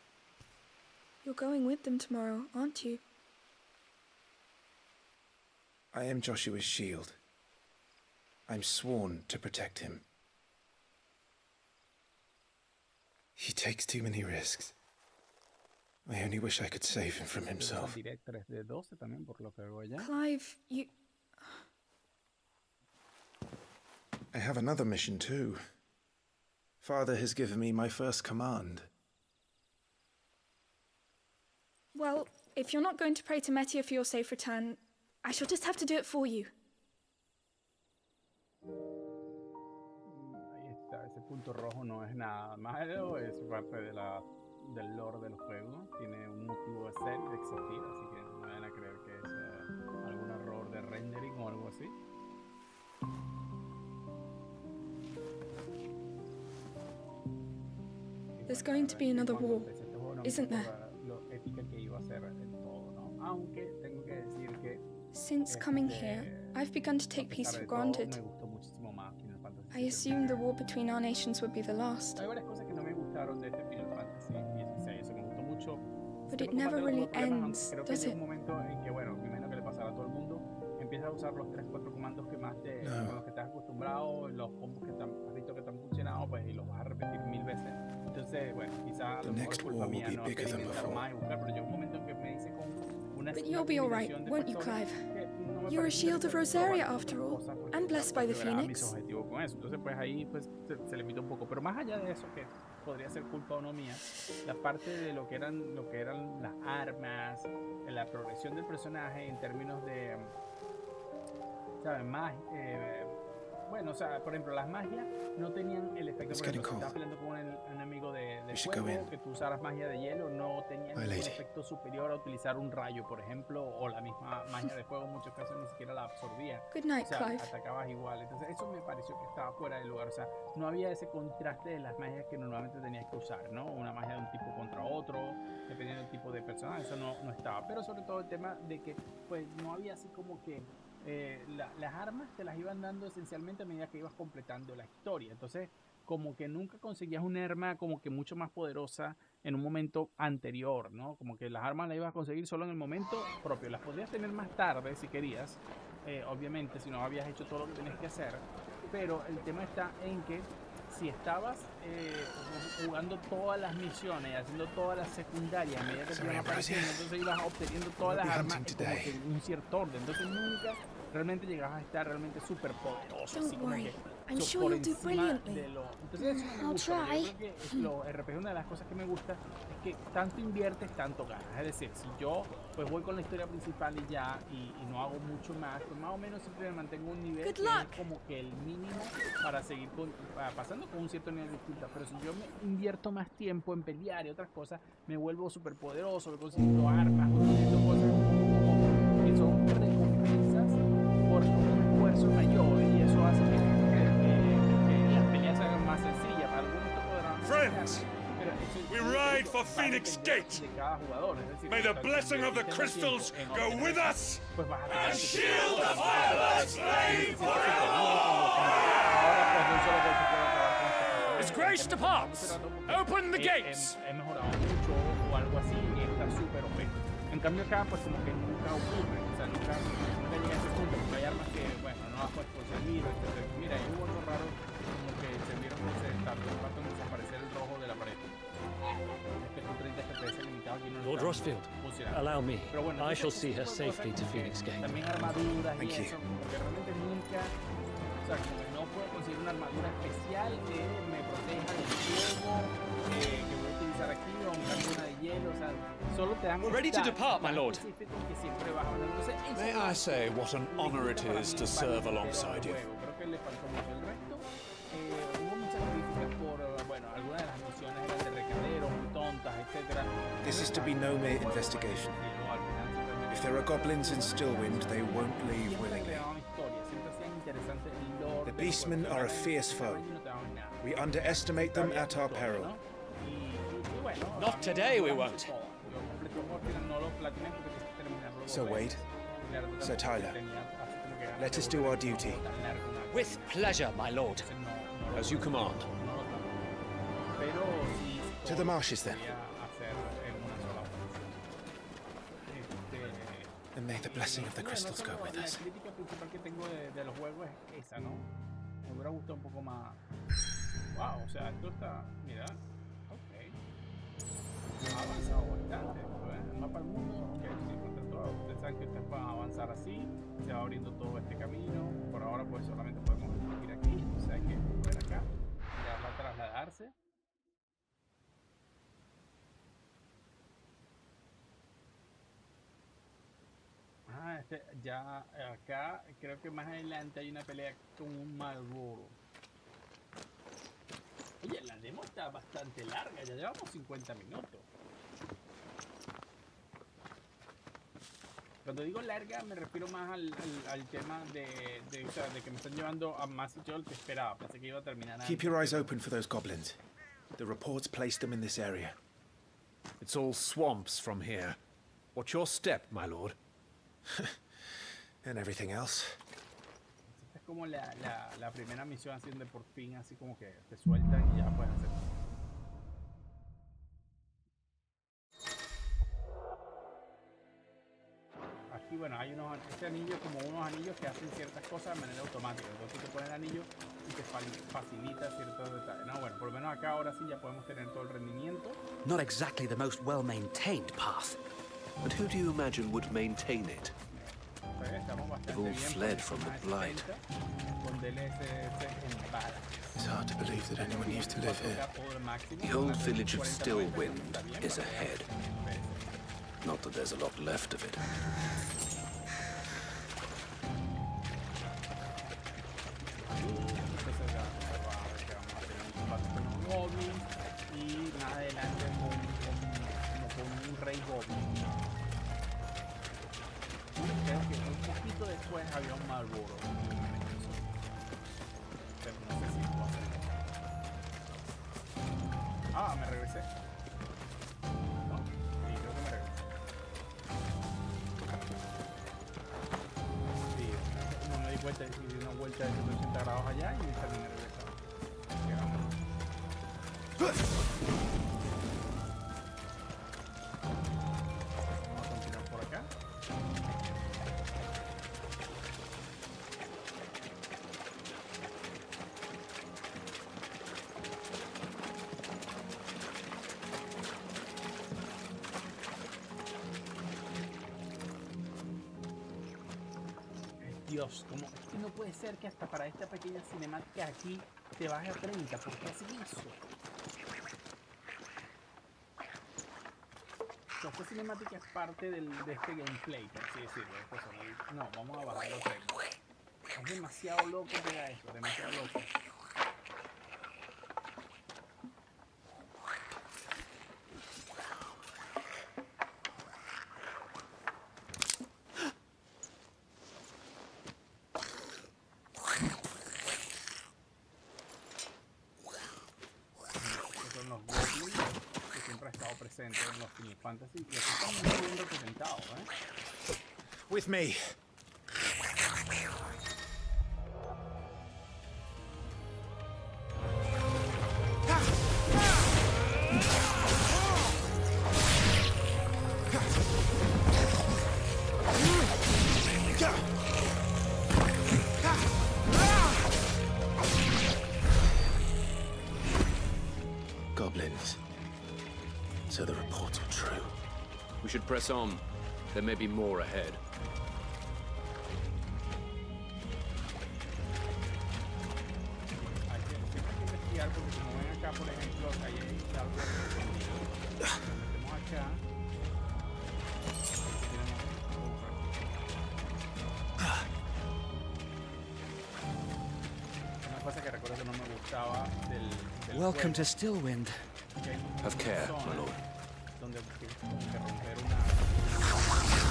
You're going with them tomorrow, aren't you? I am Joshua's shield. I'm sworn to protect him. He takes too many risks. I only wish I could save him from himself. Clive, you. I have another mission too. Father has given me my first command. Well, if you're not going to pray to Metia for your safe return, I shall just have to do it for you. Ahí está, ese punto rojo no es nada malo, es parte de la, del lore del juego. Tiene un motivo de ser, de existir, así que no vayan a creer que es uh, algún error de rendering o algo así. There's going to be another war, isn't there? Since coming here, I've begun to take peace for granted. I assumed the war between our nations would be the last. But it never really ends, does it? empiezas a usar los 3 4 comandos que más But you'll be all right, won't you, Clive? You're a shield of Rosaria after all, and blessed by the Phoenix. Entonces, pues ahí pues se, limita un poco, pero más allá de eso que podría ser culpa o no mía, la parte de lo que eran lo que eran las armas, la progresión del personaje en términos de ¿sabes? Más, eh, bueno, o sea, por ejemplo, las magias no tenían el efecto, por ejemplo, si estás peleando con un enemigo de, de juego que tú usaras magia de hielo no tenía ningún efecto superior a utilizar un rayo, por ejemplo, o la misma magia de fuego en muchos casos ni siquiera la absorbía. Good night, o sea, Clive. atacabas igual. Entonces eso me pareció que estaba fuera de lugar. O sea, no había ese contraste de las magias que normalmente tenías que usar, ¿no? Una magia de un tipo contra otro, dependiendo del tipo de personaje, eso no, no estaba. Pero sobre todo el tema de que pues no había así como que eh, la, las armas te las iban dando esencialmente a medida que ibas completando la historia. Entonces, como que nunca conseguías un arma como que mucho más poderosa en un momento anterior, ¿no? Como que las armas las ibas a conseguir solo en el momento propio. Las podías tener más tarde si querías, eh, obviamente, si no habías hecho todo lo que tenías que hacer. Pero el tema está en que si estabas eh, jugando todas las misiones, haciendo todas las secundarias, a medida que te iban apareciendo, entonces ibas obteniendo todas las armas como que en un cierto orden. Entonces nunca realmente llegabas a estar realmente súper poderoso. Así como que I'm so, por encima de lo- Entonces eso me I'll gusta. Yo creo que los RPG, una de las cosas que me gusta es que tanto inviertes, tanto ganas. Es decir, si yo pues voy con la historia principal y ya, y, y no hago mucho más, pues más o menos siempre me mantengo un nivel que es como que el mínimo para seguir con- pa- pasando con un cierto nivel de dificultad. Pero si yo me invierto más tiempo en pelear y otras cosas, me vuelvo súper poderoso, voy consiguiendo armas, consiguiendo cosas que son un esfuerzo mayor y eso hace que, que- que- las peleas se hagan más sencillas. Para algunos podrán Friends, we ride for Phoenix Gate. de cada jugador, es decir, May the blessing of the crystals go with us. pues vas a tener And shield the fireless flame Ahora, pues, de un solo golpe puedo acabar con este personaje. Disgrace departs. Open the gates. He, he mejorado mucho o algo así y está súper OP. En cambio acá, pues como que nunca ocurre. O sea, nunca, armas que, bueno, no las puedes conseguir, etc. Mira, hay hubo algo raro como que se vieron que se tardó un rato en desaparecer el rojo de la pared. Es que con 30 FPS limitado aquí no Lord funcionando. allow me. Pero bueno, I entonces, shall see her safely to Phoenix Gate. También armaduras Thank y you. eso, porque realmente nunca, o sea, como que no puedo conseguir una armadura especial que me proteja del fuego, eh, que voy a utilizar aquí, o un cambio una de hielo, o sea, solo te dan We're ready to depart, my lord. específicos que siempre vas a ver. Entonces, eso May I say what an honor it para is mí to serve alongside you. juego. Creo que le faltó mucho. El resto, hubo muchas críticas por, bueno, algunas de las misiones eran de recaderos, muy tontas, etcétera. This is to be no mere investigation. If there are goblins in Stillwind, they won't leave willingly. The beastmen are a fierce foe. We underestimate them at our peril. Not today, we won't. Sir Wade, Sir Tyler, let us do our duty. With pleasure, my lord. As you command. To the marshes then. And may the blessing of the crystals go with us. La crítica principal que tengo de, de los juegos es esa, ¿no? Me hubiera gustado un poco más. Wow, o sea, esto está. Mira. Ok. Ha avanzado bastante. Mapa del mundo. Por todo. Ustedes saben que ustedes van a avanzar así. Se va abriendo todo este camino. Por ahora, pues solamente podemos ir aquí. O sea, hay que volver acá. A trasladarse. Ah, este, ya acá creo que más adelante hay una pelea con un Malboro. Oye, la demo está bastante larga, ya llevamos 50 minutos. Cuando digo larga me refiero más al, al- al tema de, de, o sea, de que me están llevando a más sitio del que esperaba. Pensé que iba a terminar. Keep your eyes open for those goblins. The reports placed them in this area. It's all swamps from here. Watch your step, my lord. And everything else. Esta es como la, la, la primera misión donde por fin así como que te sueltan y ya puedes hacer. Bueno hay unos este anillo como unos anillos que hacen ciertas cosas de manera automática. Entonces te pones el anillo y te facilita ciertos detalles. No, bueno, por lo menos acá ahora sí ya podemos tener todo el rendimiento. Not exactly the most well maintained path. But who do you imagine would maintain it? Pues, estamos bastante They've all fled from the blight. 70, Con DLSS en bala. It's hard to believe that anyone used to live here. The old village of Stillwind is ahead. Not that there's a lot left of it. Después había un Malboro. Pero no sé si puedo hacer. Ah, me regresé. No, que me no di cuenta, di una vuelta de 180 grados allá y Dios, es que no puede ser que hasta para esta pequeña cinemática aquí te baje a 30, ¿por qué hacen eso? Esta cinemática es parte del, de este gameplay, por así decirlo. Después, no, vamos a bajarlo a 30. Es demasiado loco que esto, demasiado loco. With me. Goblins. So the reports are true. We should press on. There may be more ahead. To Stillwind. que hay Have care, my lord. Donde tienes como que romper una...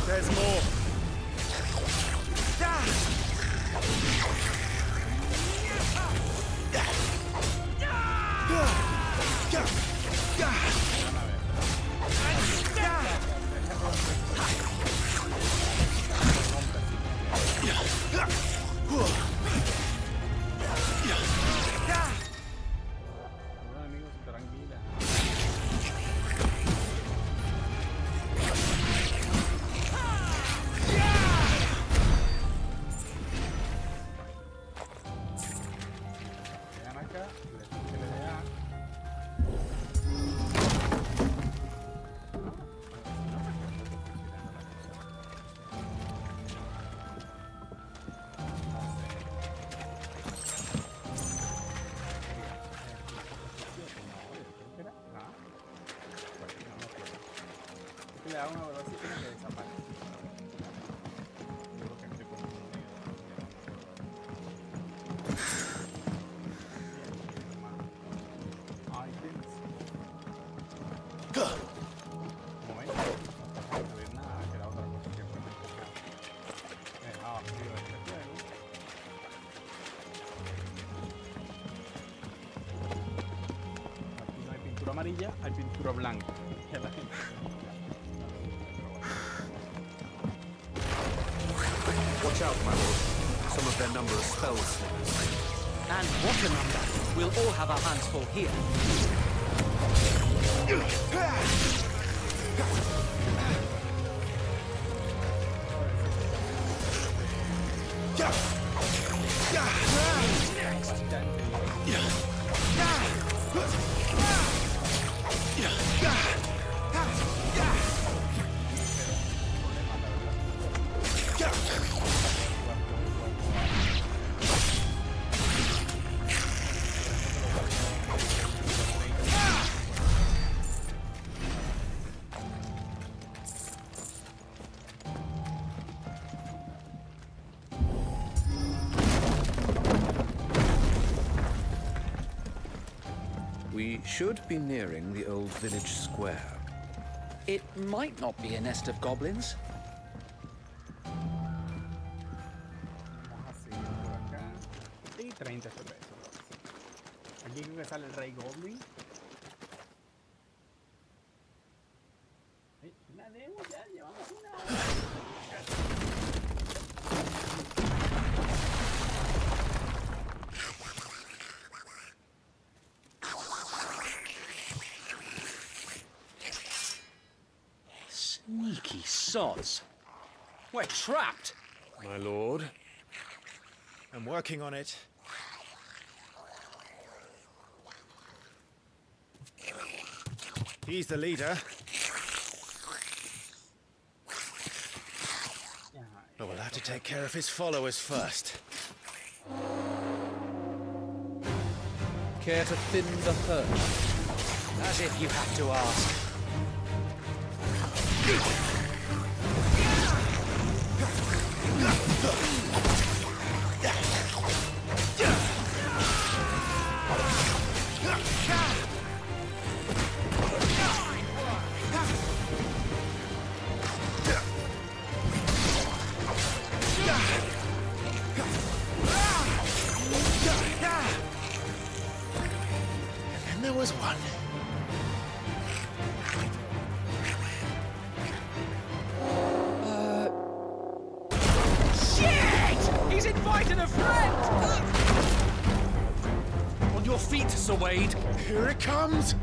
There's more. Los amarilla, hay pintura blanca. Watch out, my lord. Some of their number are spell slingers. And what a number! We'll all have our hands full here. Should be nearing the old village square. It might not be a nest of goblins. Sneaky. We're trapped. My lord. I'm working on it. He's the leader. But we'll have to take care of his followers first. Care to thin the herd? As if you have to ask. There was one. Wade. Here it comes!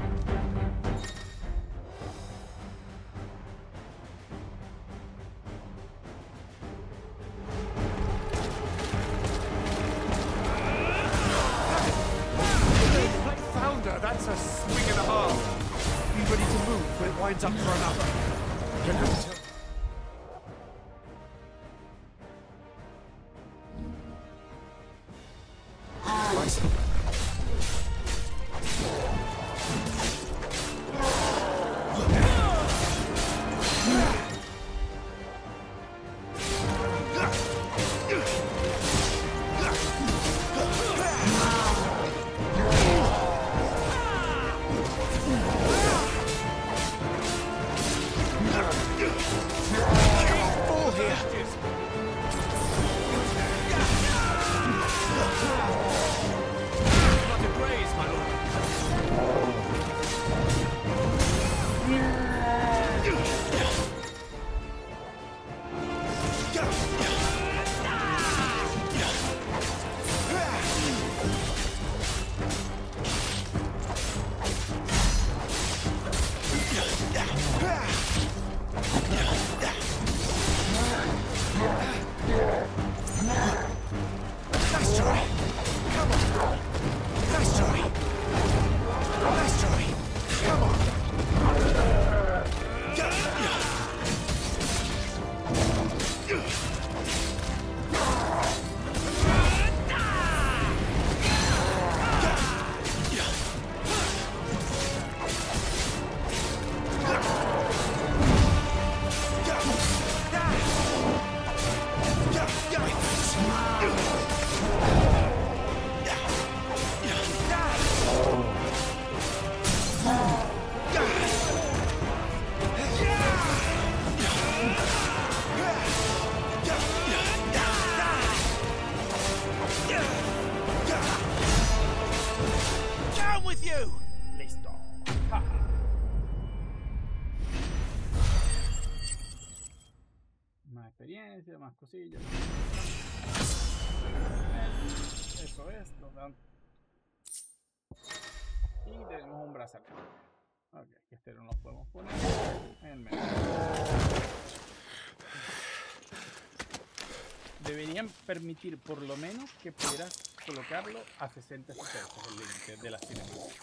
Permitir por lo menos que pudieras colocarlo a 60 FPS el límite de la cinemática.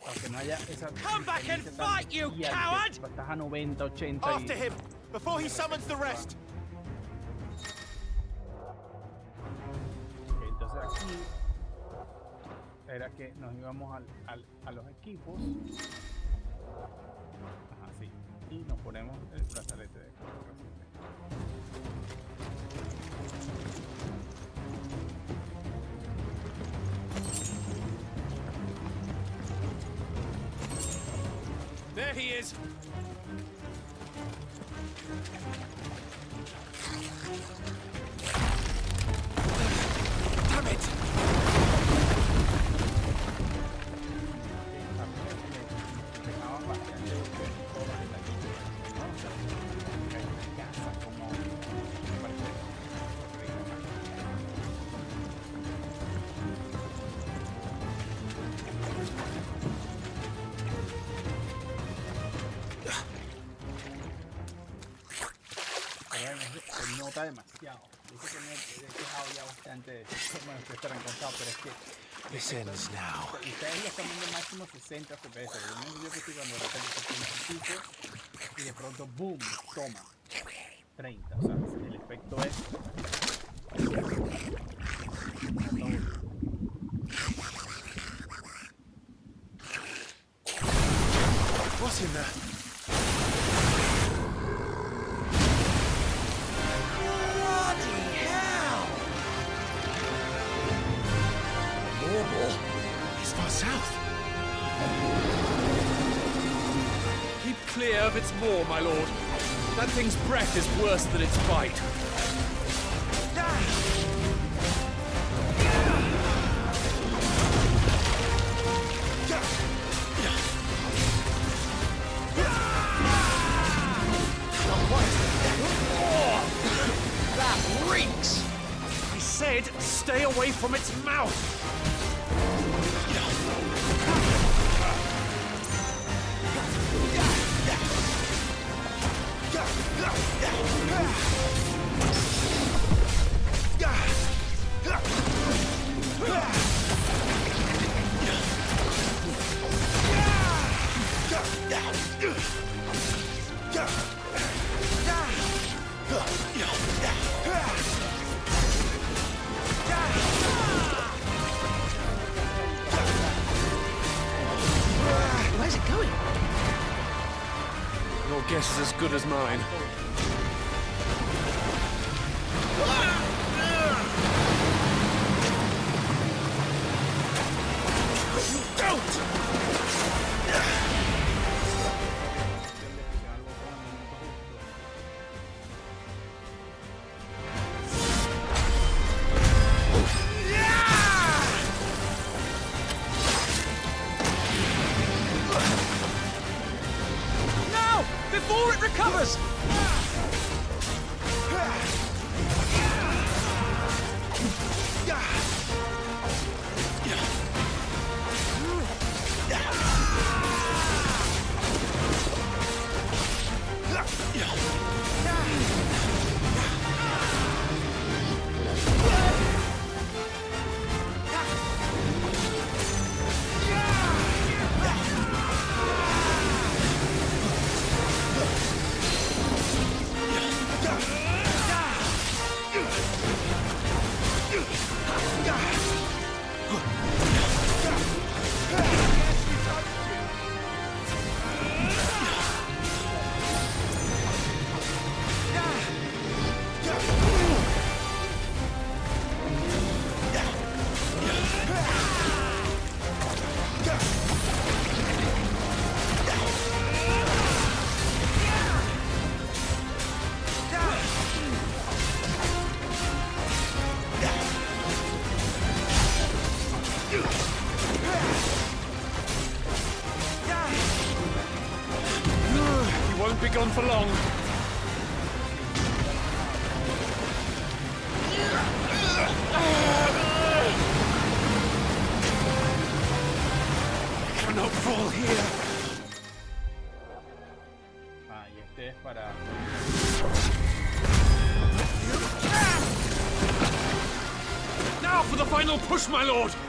Para que no haya esa. Come back and fight, you coward! Estás a 90, 80 y- After him, before he summons the rest. Ok, entonces aquí era que nos íbamos al, al- a los equipos. Ajá, sí. Y nos ponemos el brazalete de There he is! Bastante. Bueno, ustedes estarán cansados, pero es que. This ends now. Ustedes ya están viendo máximo 60 FPS. Lo mismo yo que estoy cuando de repente y de pronto, boom, toma. 30. O sea, el efecto es. Breath is worse than its bite. As my lord.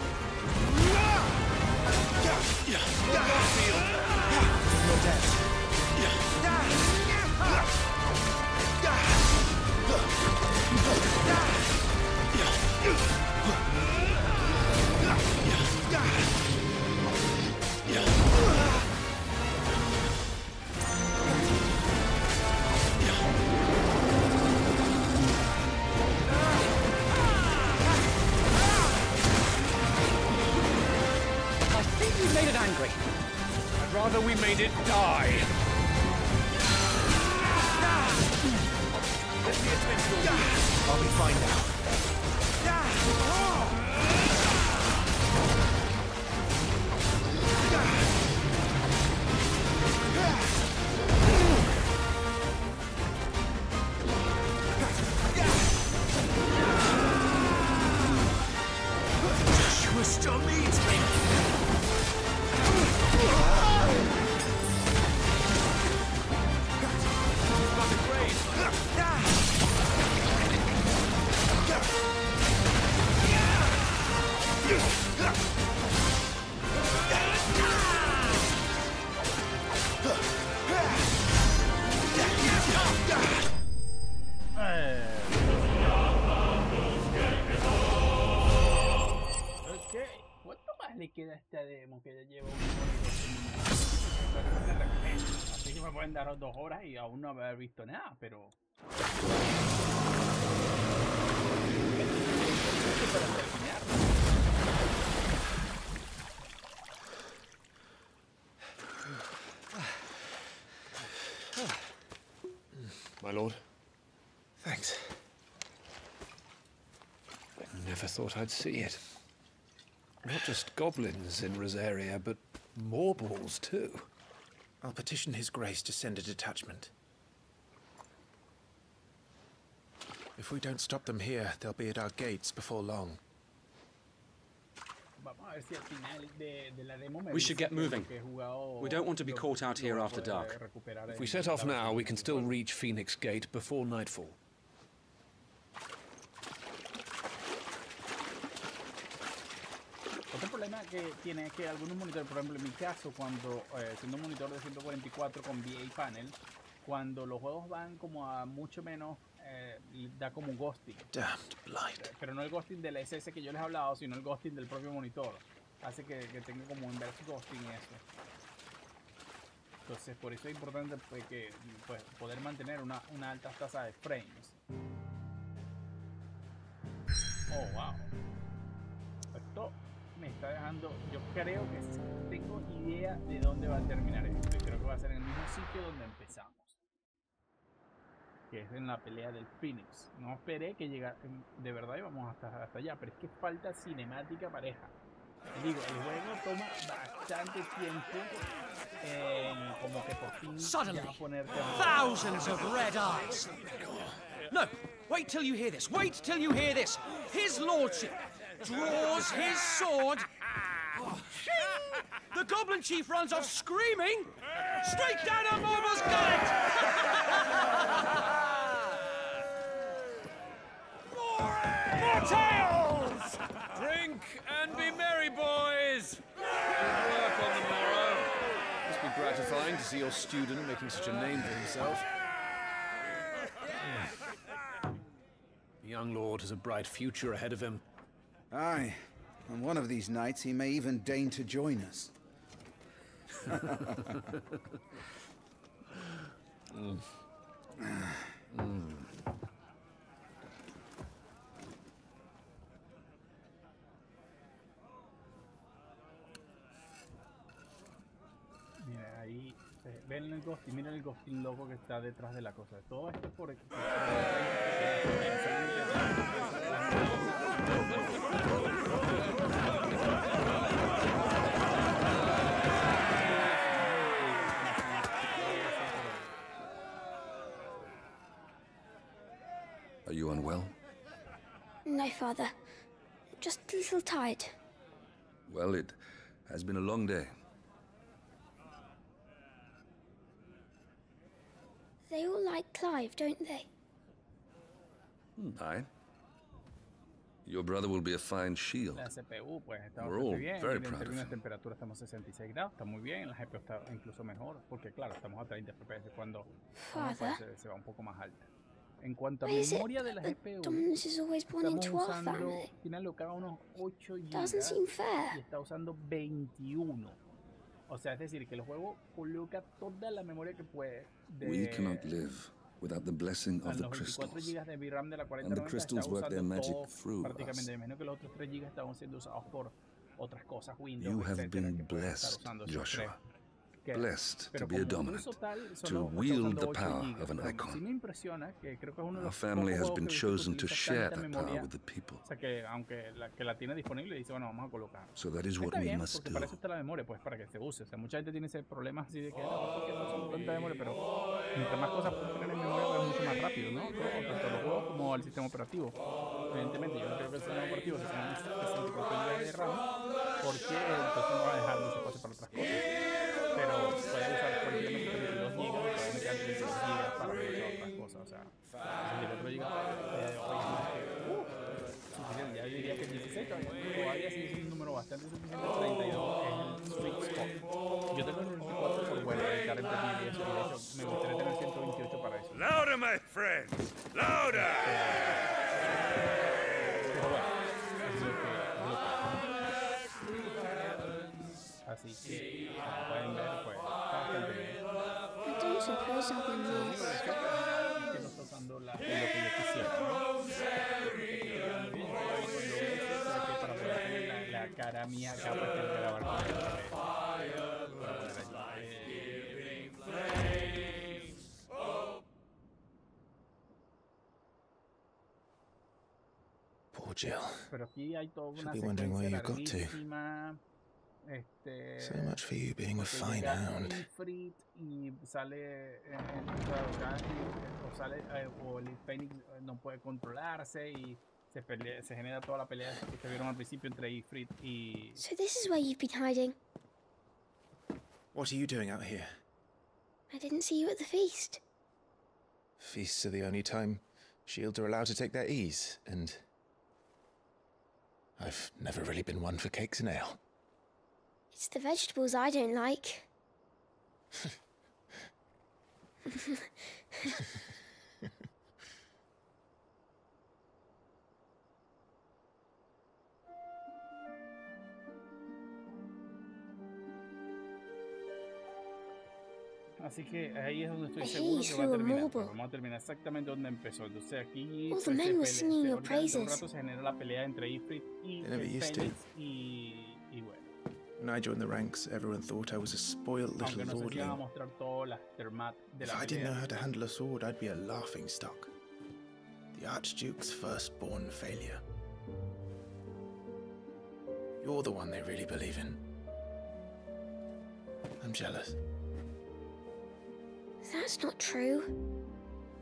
Thought I'd see it. Not just goblins in Rosaria, but morbols too. I'll petition His Grace to send a detachment. If we don't stop them here, they'll be at our gates before long. Vamos a ver si al final de, de la demo me We should get moving. que he jugado We don't want to be caught out here after dark. If we set off now, we can still reach Phoenix Gate before nightfall. Problema que tiene es que algunos monitores, por ejemplo en mi caso, cuando eh, siendo un monitor de 144 con VA panel, cuando los juegos van como a mucho menos, eh, da como un ghosting. Pero no el ghosting del SS que yo les he hablado, sino el ghosting del propio monitor. Hace que, que tenga como un inverse ghosting eso. Entonces, por eso es importante pues, que, pues, poder mantener una, una alta tasa de frames. Oh, wow. Está dejando. Yo creo que tengo idea de dónde va a terminar esto. Y creo que va a ser en el mismo sitio donde empezamos. Que es en la pelea del Phoenix. No esperé que llegara. De verdad íbamos hasta, hasta allá. Pero es que falta cinemática pareja. Digo, el juego toma bastante tiempo en como que por fin Suddenly, ya ponerte thousands of red eyes. No, wait till you hear this. Wait till you hear this. His lordship draws his sword. The goblin chief runs off screaming straight down a Morbol's More tales! Drink and be merry, boys! Good work on the morrow. Must be gratifying to see your student making such a name for himself. The young lord has a bright future ahead of him. Aye, and one of these nights he may even deign to join us. Mira, ahí eh, ven el ghosting, miren el ghosting loco que está detrás de la cosa. Todo esto es por. por- Are you unwell? No, Father. Just a little tired. Well, it has been a long day. They all like Clive, don't they? Hmm, aye. Your brother will be a fine shield. La CPU pues está We're all bien. very proud of términos de him. temperatura estamos 66 grados, está muy bien. La GPU está incluso mejor, porque claro, estamos a 30 FPS cuando cuando, Father? se, se va un poco más alta. En cuanto a Why is it memoria de la that GPU, Dominus is always born estamos into our usando, family? tiene alocado unos 8 GB Doesn't seem fair. y está usando 21. O sea, es decir, que el juego coloca toda la memoria que puede de We cannot live without the blessing of the crystals. De VRAM de la And the crystals work their magic todo through prácticamente, us. menos que los otros 3 GB estaban siendo usados por otras cosas, Windows, You have etcétera, been que pueden estar blessed, usando esos Joshua. Blessed to be a dominant, to wield the power of an icon. Our family has been chosen to share that power with the people. So that is what we must do. para que se use. O sea, mucha gente tiene ese problema siendo un número bastante 32 es el sweet spot. Yo tengo el 64 por bueno, dedicar entre 10 y eso. Y de hecho, me gustaría tener 128 para eso. Louder, my friends! Louder! Pero bueno, es lo que, es lo que Así que, como pueden ver, pues, está bastante bien. I don't suppose I'll be missed. era mía porque me la Jill. Pero aquí hay toda una secuencia este, so much for you being a fine hound. Y sale, el eh, no puede controlarse se pelea, se genera toda la pelea que se vieron al principio entre Ifrit y So this is where you've been hiding. What are you doing out here? I didn't see you at the feast. Feasts are the only time shields are allowed to take their ease, and I've never really been one for cakes and ale. It's the vegetables I don't like. Así que ahí es donde estoy I seguro que va a you terminar. noble. pero Vamos a terminar exactamente donde empezó. Entonces aquí All the pues, se men were pelea- singing se- your ahorita dentro de un praises. rato se genera la pelea entre Ifrit y They never used to. Fénix y, y bueno. When I joined the ranks, everyone thought I was a spoiled little no sé si van a lordling. mostrar todo la aftermath de If I didn't know how to handle a sword, I'd be a laughing stock. The Archduke's firstborn failure. You're the one they really believe in. I'm jealous. That's not true.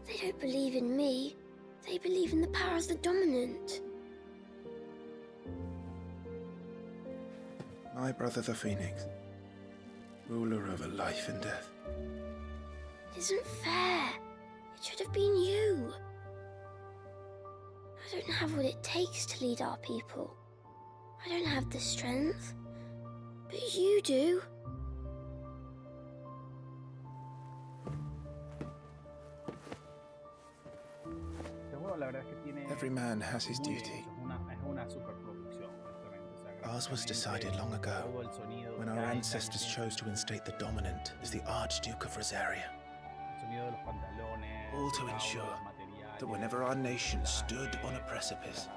They don't believe in me. They believe in the power of the dominant. My brother the Phoenix, ruler over life and death. It isn't fair. It should have been you. I don't have what it takes to lead our people. I don't have the strength. But you do. La verdad es que tiene Every man has his duty. Es una, es una superproducción, honestamente. O sea, Ours was decided long ago, todo el sonido, when our ancestors chose to instate the dominant as the Archduke of Rosaria. el sonido de los pantalones, All to ensure that whenever our nation stood on a precipice,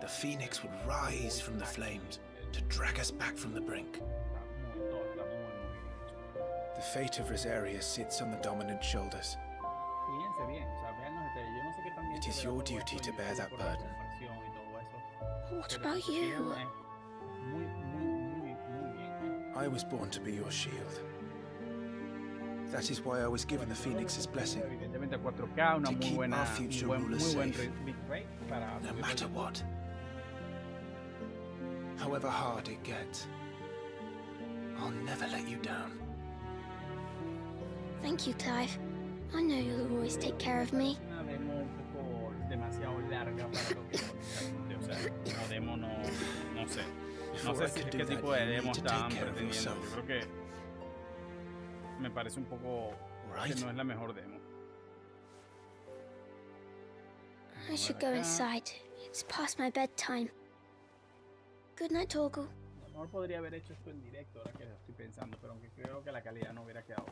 the Phoenix would rise from the flames to drag us back from the brink. todo está muy, muy bien hecho. The fate of Rosaria sits on the dominant shoulders. It se is verá your duty to bear that burden. compresión y todo eso. What about si se fijan, you? I was born to be your shield. That is why I was given the Phoenix's blessing. Evidentemente a 4K, una To keep our future un rulers safe. re- bitrate para No matter what. However hard it gets, I'll never let you down. Thank you, Clive. I know you'll always take care of me. Demasiado larga para lo que o sea, una demo no, no sé. No sé I si, qué tipo de demo estaban pretendiendo. Yo creo que me parece un poco que no es la mejor demo. I should go inside. It's past my bedtime. Good night, Torgal. A lo mejor podría haber hecho esto en directo, ahora que lo estoy pensando, pero aunque creo que la calidad no hubiera quedado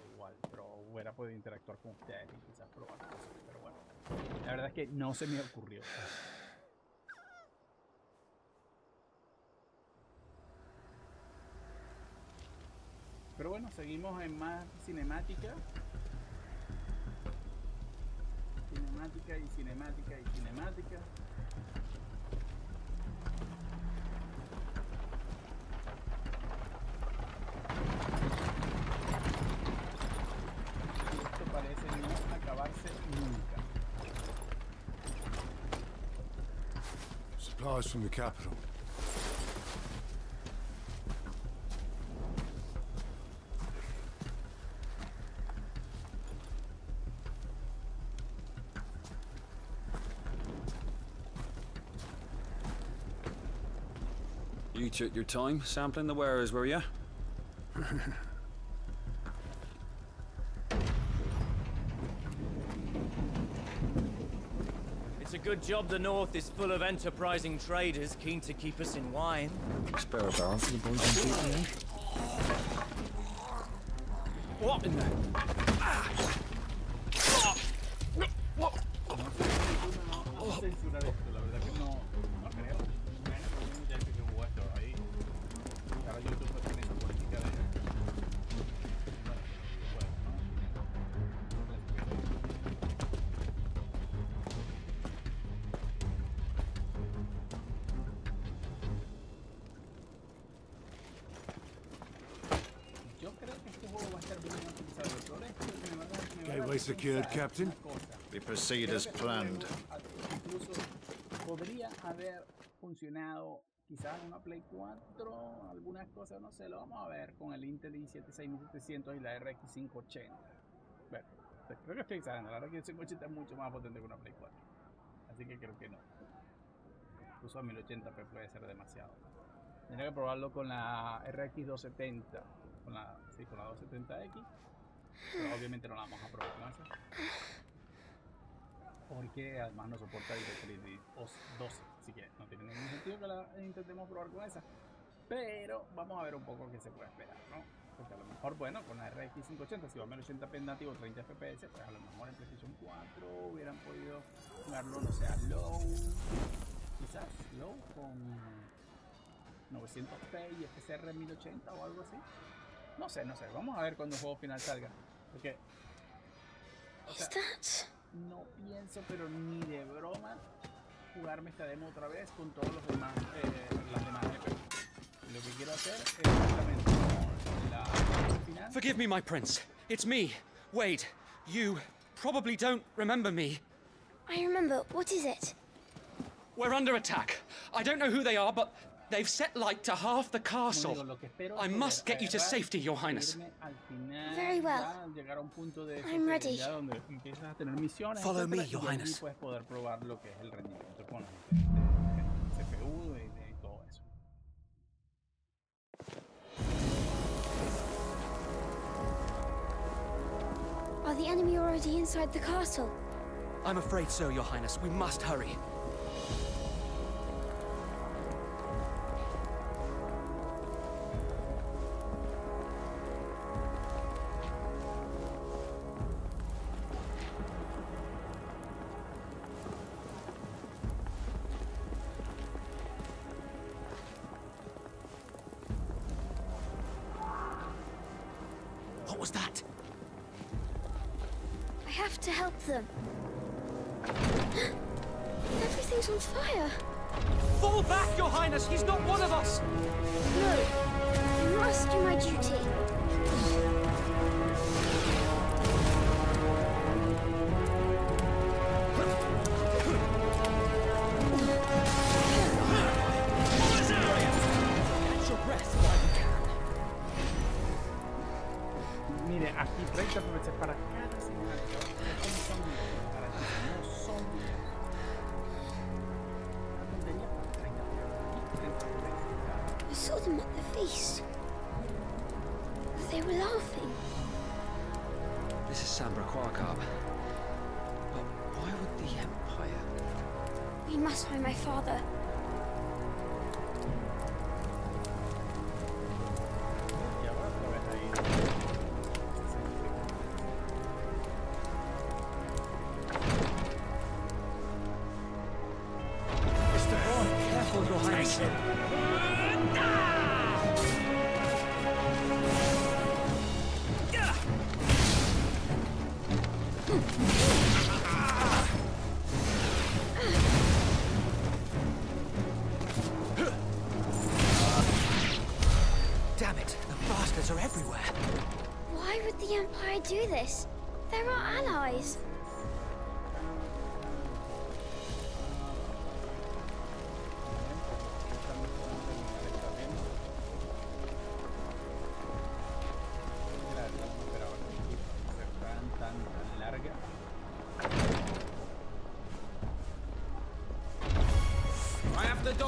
podido interactuar con ustedes y quizás probar pero bueno. La verdad es que no se me ocurrió. Pero bueno, seguimos en más cinemática. Cinemática y cinemática y cinemática. From the capital. You took your time sampling the wares, were you? good job the North is full of enterprising traders keen to keep us in wine. Spare a barrel for the boys and people, What in the... secured, Captain. We proceed as planned. Incluso podría haber funcionado quizás en una Play 4, algunas cosas, no sé, lo vamos a ver con el Intel i7 6700 y la RX 580. Bueno, creo que estoy exagerando, la RX 580 es mucho más potente que una Play 4. Así que creo que no. Incluso a 1080p puede ser demasiado. Tendría que probarlo con la RX 270, con la, sí, con la 270X. Obviamente no la vamos a probar con esa porque además no soporta DirectX 12, así que no tiene ningún sentido que la intentemos probar con esa. Pero vamos a ver un poco qué se puede esperar, ¿no? Porque a lo mejor, bueno, con la RX 580, si va a 1080p nativo 30 FPS, pues a lo mejor en PlayStation 4 hubieran podido jugarlo, no sé, a low, quizás low con 900p y FSR 1080 o algo así. No sé, no sé, vamos a ver cuando el juego final salga. Porque o sea, no pienso, pero ni de broma, jugarme esta demo otra vez con todos los demás, eh, las demás GPU. Lo que quiero hacer es exactamente la final. Forgive me, my prince. It's me, Wade. You probably don't remember me. I remember. What is it? We're under attack. I don't know who they are, but they've set light to half the castle. digo, lo que espero I must get you to safety, your highness. irme al final, Very well. ya llegar a un punto de I'm ready. ya donde empiezas a tener misiones, Follow me, your highness. puedes poder probar lo que es el rendimiento con el de- de CPU y de todo eso. Are the enemy already inside the castle? I'm afraid so, your highness. We must hurry. What was that? I have to help them. Everything's on fire. Fall back, your highness! He's not one of us! No, I must do my duty.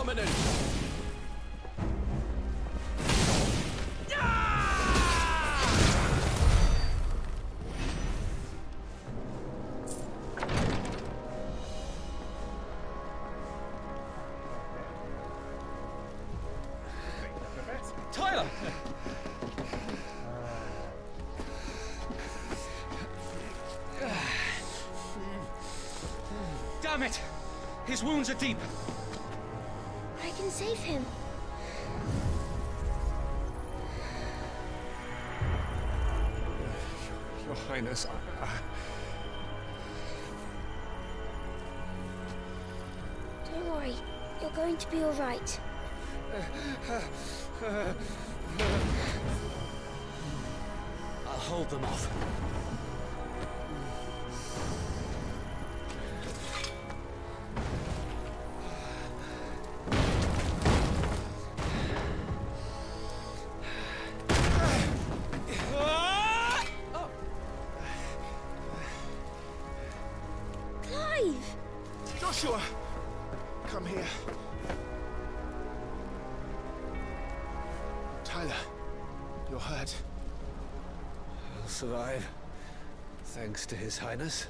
Dominance. Damn it! His wounds are deep. I save him. Your Highness, I, Don't worry. You're going to be all right. I'll hold them off. To His Highness.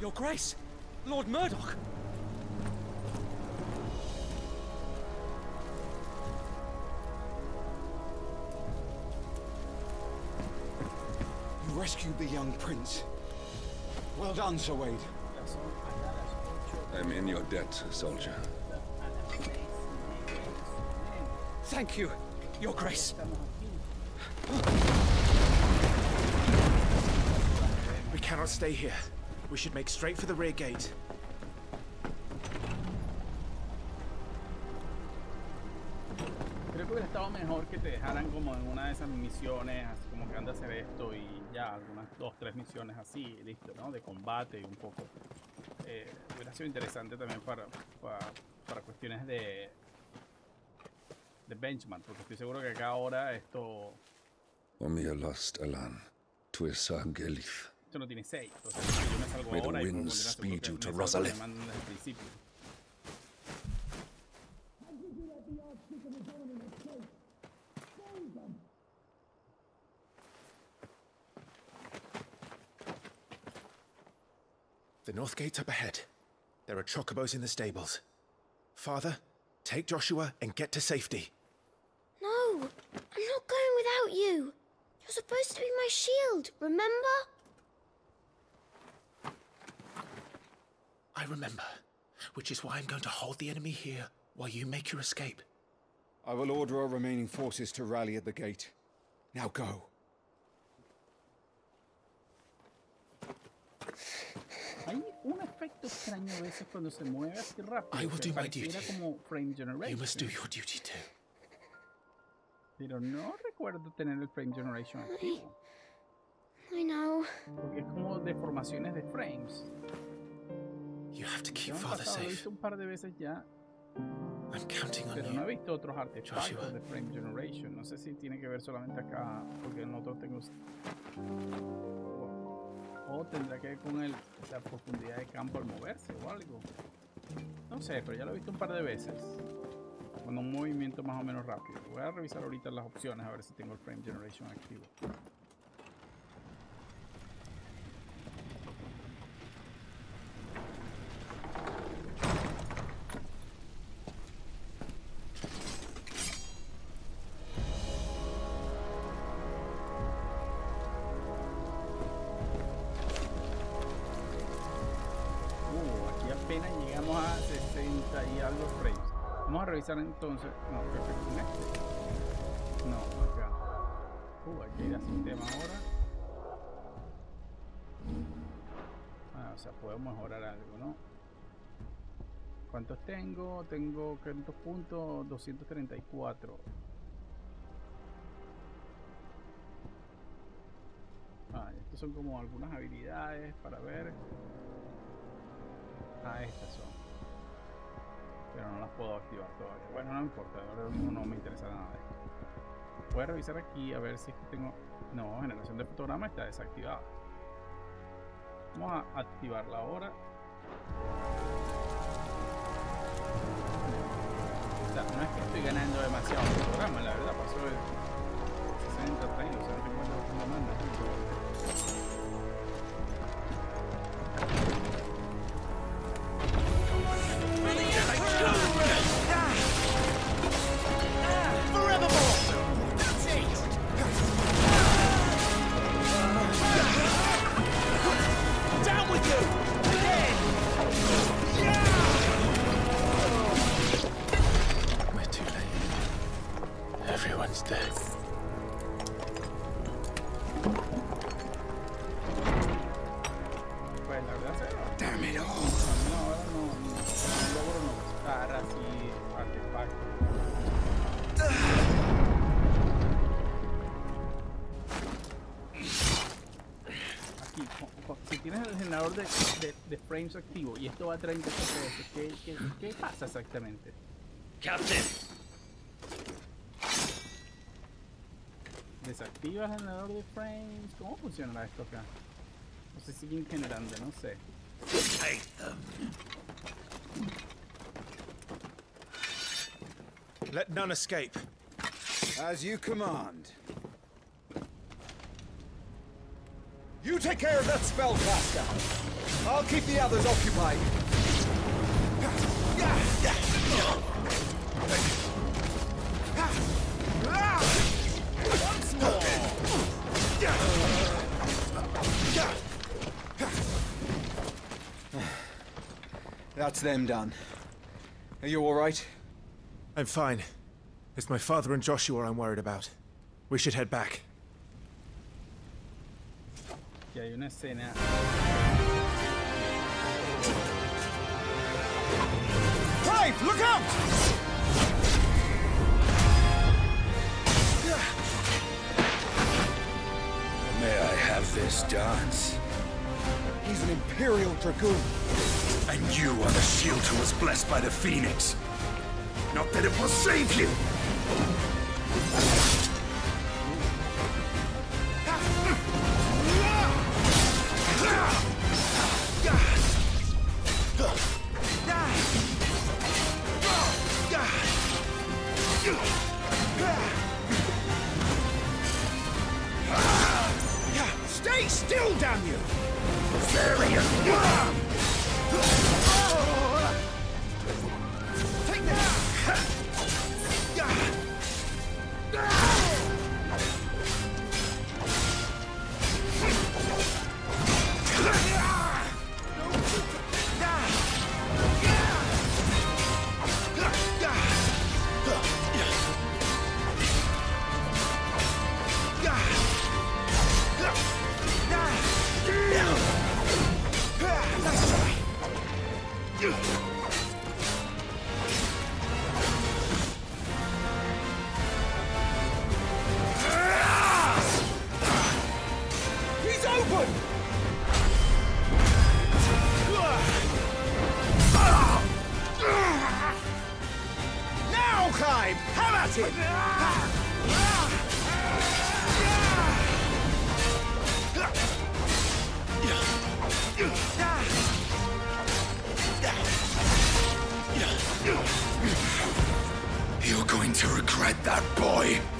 Your Grace! Lord Murdoch! You rescued the young prince. Well done, Sir Wade. I'm in your debt, soldier. Thank you, Your Grace. Cannot stay here. We should make straight for the rear gate. Creo que hubiera estado mejor que te dejaran como en una de esas misiones, así como que anda a hacer esto y ya, algunas dos, tres misiones así, listo, ¿no? De combate y un poco. Eh, hubiera sido interesante también para, para, para cuestiones de, de benchmark, porque estoy seguro que acá ahora esto, Omir lost Alan. Tuisa Gelif. Esto no tiene 6. Entonces, si yo me salgo May the ahora y puedo winds speed you to me salgo Rosalith. me desde el principio. The north gate's up ahead. There are chocobos in the stables. Father, take Joshua and get to safety. No, I'm not going without you. You're supposed to be my shield, remember? I remember, which is why I'm going to hold the enemy here while you make your escape. I will order our remaining forces to rally at the gate. Now go. Hay un efecto extraño a veces cuando se mueve así rápido. I will do my duty. como frame generation. You must do your duty too. Pero no recuerdo tener el frame generation activo. I know. Porque es como deformaciones de frames. You have to keep father Lo safe. visto un par de veces ya, I'm counting on pero no he visto otros artefactos Joshua. de frame generation. No sé si tiene que ver solamente acá, porque en otros tengo... O, o tendrá que ver con el, la profundidad de campo al moverse o algo. No sé, pero ya lo he visto un par de veces. Con un movimiento más o menos rápido. Voy a revisar ahorita las opciones a ver si tengo el frame generation activo. entonces. No, perfecto. ¿eh? No, acá. Uh, aquí era sistema ahora. Ah, o sea, puedo mejorar algo, ¿no? ¿Cuántos tengo? Tengo cuántos puntos? 234. Ah, estos son como algunas habilidades para ver. Ah, estas son. Pero no las puedo activar todavía. Bueno, no importa, ahora no me interesa nada de esto. Voy a revisar aquí a ver si tengo... No, generación de fotograma está desactivada. Vamos a activarla ahora. No es que estoy ganando demasiado fotograma, la verdad, pasó de de, frames activo y esto va a 30 FPS. ¿Qué, qué, qué pasa exactamente? Captain. Desactiva el generador de frames. ¿Cómo funcionará esto acá? No se siguen generando, no sé. Let none escape. As you command. You take care of that spellcaster. I'll keep the others occupied. That's them done. Are you all right? I'm fine. It's my father and Joshua I'm worried about. We should head back. Que hay una escena Clive, look out! May I have this dance? He's an Imperial Dragoon. And you are the shield who was blessed by the Phoenix. Not that it will save you! still damn you! Serious! going to regret that, boy.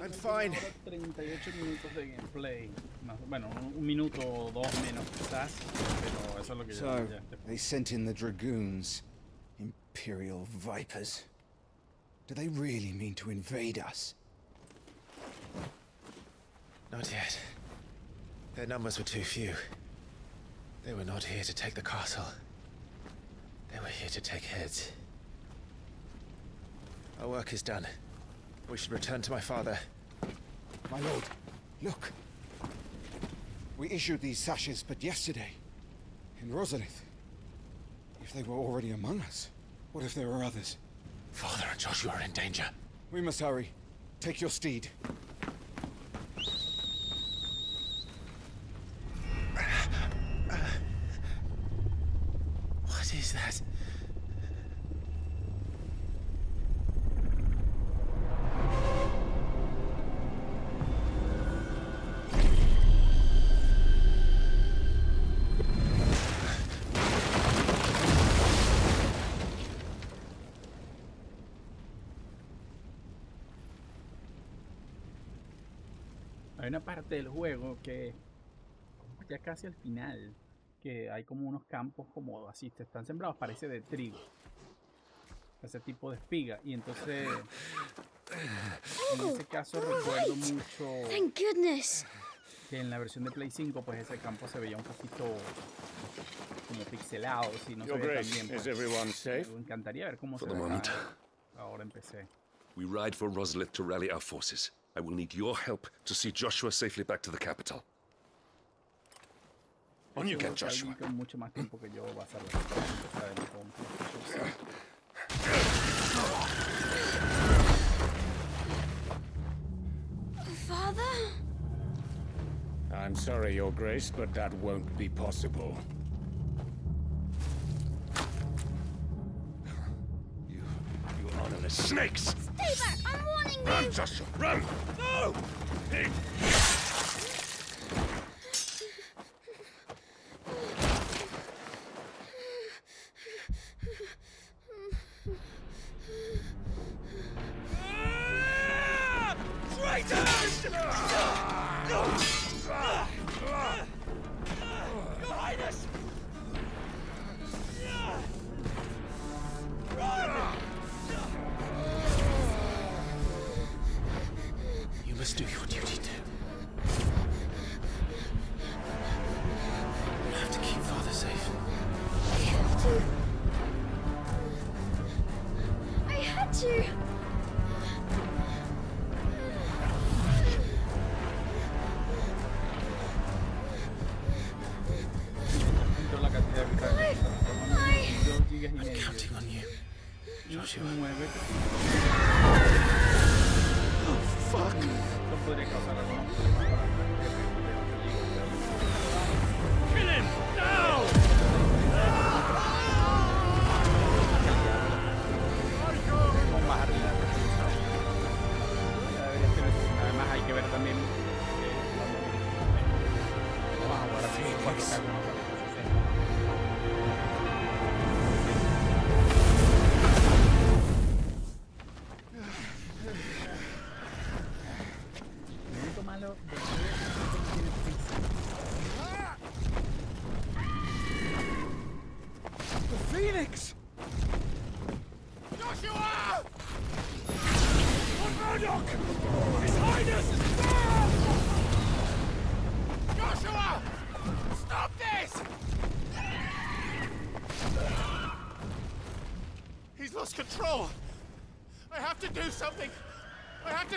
I'm fine. 38 minutos de gameplay. Bueno, un minuto o dos menos quizás, pero eso es lo que so, ya, they sent in the dragoons. Imperial vipers. Do they really mean to invade us? Not yet. Their numbers were too few. They were not here to take the castle. They were here to take heads. Our work is done. We should return to my father. My lord, look. We issued these sashes but yesterday. In Rosalith. If they were already among us, what if there were others? Father and Joshua are in danger. We must hurry. Take your steed. What is that? Hay una parte del juego que ya casi al final que hay como unos campos como así te están sembrados parece de trigo. Ese tipo de espiga. Y entonces en ese caso recuerdo mucho Thank goodness. que en la versión de Play 5 pues ese campo se veía un poquito como pixelado si no se Your ve tan Grace, bien pues. me encantaría ver cómo For se ve ahora empecé. We ride for Rosalith to rally our forces. I will need your help to see Joshua safely back to the capital. On you Seguro get, Joshua. con mucho más tiempo que yo va a hacer las cosas, ¿saben? Con- Father? I'm sorry, Your Grace, but that won't be possible. You honorless snakes! Stay back! Run, Joshua, run! No! Traitors!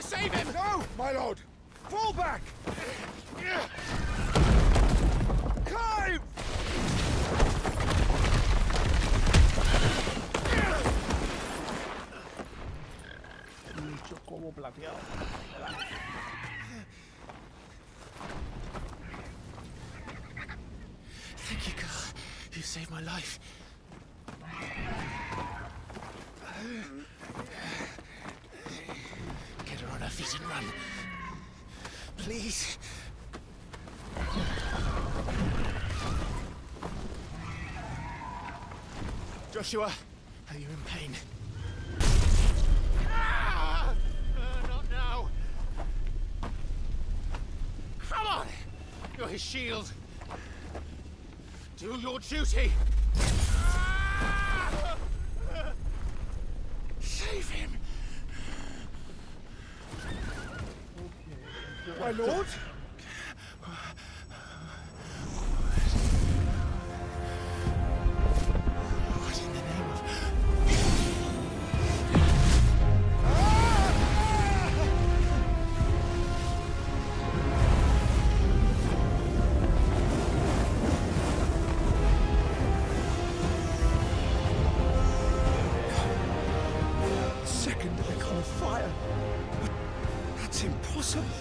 To save him! No, my lord! Fall back! Clive! Mucho como plateado. Thank you, God. You saved my life. Get her on her feet and run. Please. Joshua, are you in pain? Ah! Uh, not now. Come on! You're his shield. Do your duty. 什么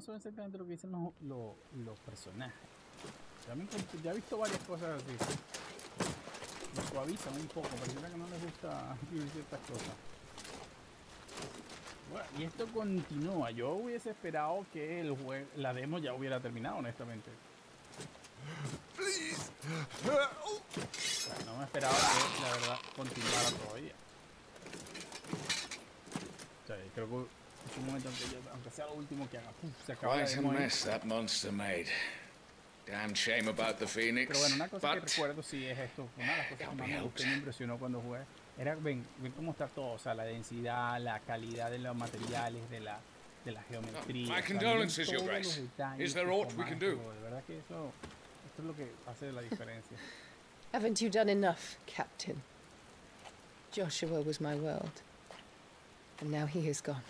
no son exactamente lo que dicen los, los, personajes. Ya, he visto varias cosas así. Lo suavizan un poco, pareciera que no les gusta vivir ciertas cosas. Bueno, y esto continúa. Yo hubiese esperado que el la demo ya hubiera terminado, honestamente. no me esperaba que la verdad continuara todavía. O sea, creo que un momento aunque, yo, aunque sea lo último que haga. Puf, se acaba Quite a mess that monster made. Damn shame about the Phoenix. Pero bueno, una cosa que recuerdo sí es esto. Una de las cosas que más me, gustó, me impresionó cuando jugué era ven, ven cómo está todo, o sea, la densidad, la calidad de los materiales, de la de la geometría. Oh, my condolences, Your Grace. Is there aught we can do? De verdad que eso, esto es lo que hace la diferencia. Haven't you done enough, Captain? Joshua was my world, and now he is gone.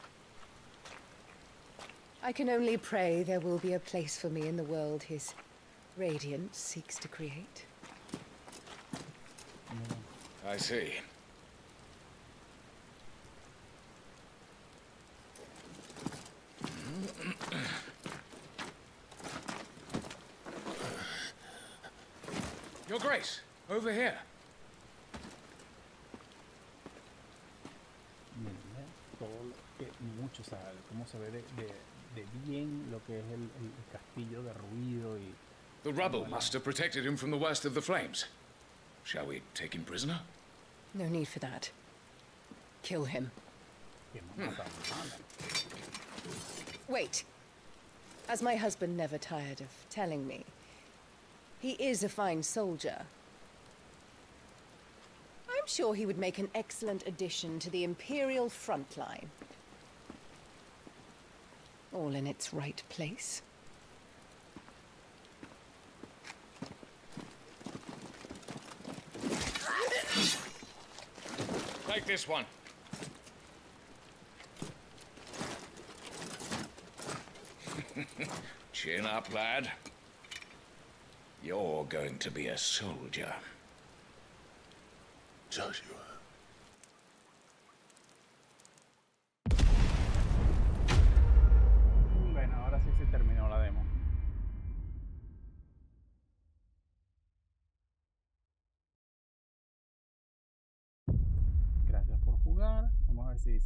I can only pray there will be a place for me in the world his radiance seeks to create. I see. Your Grace, over here. ¿eh? mucho, o sea, cómo se ve de, de de bien lo que es el, el castillo derruido y... The rubble must have protected him from the worst of the flames. Shall we take him prisoner? No need for that. Kill him. Hmm. Wait. As my husband never tired of telling me, he is a fine soldier. I'm sure he would make an excellent addition to the Imperial front line all in its right place. Take this one. Chin up, lad. You're going to be a soldier. Joshua.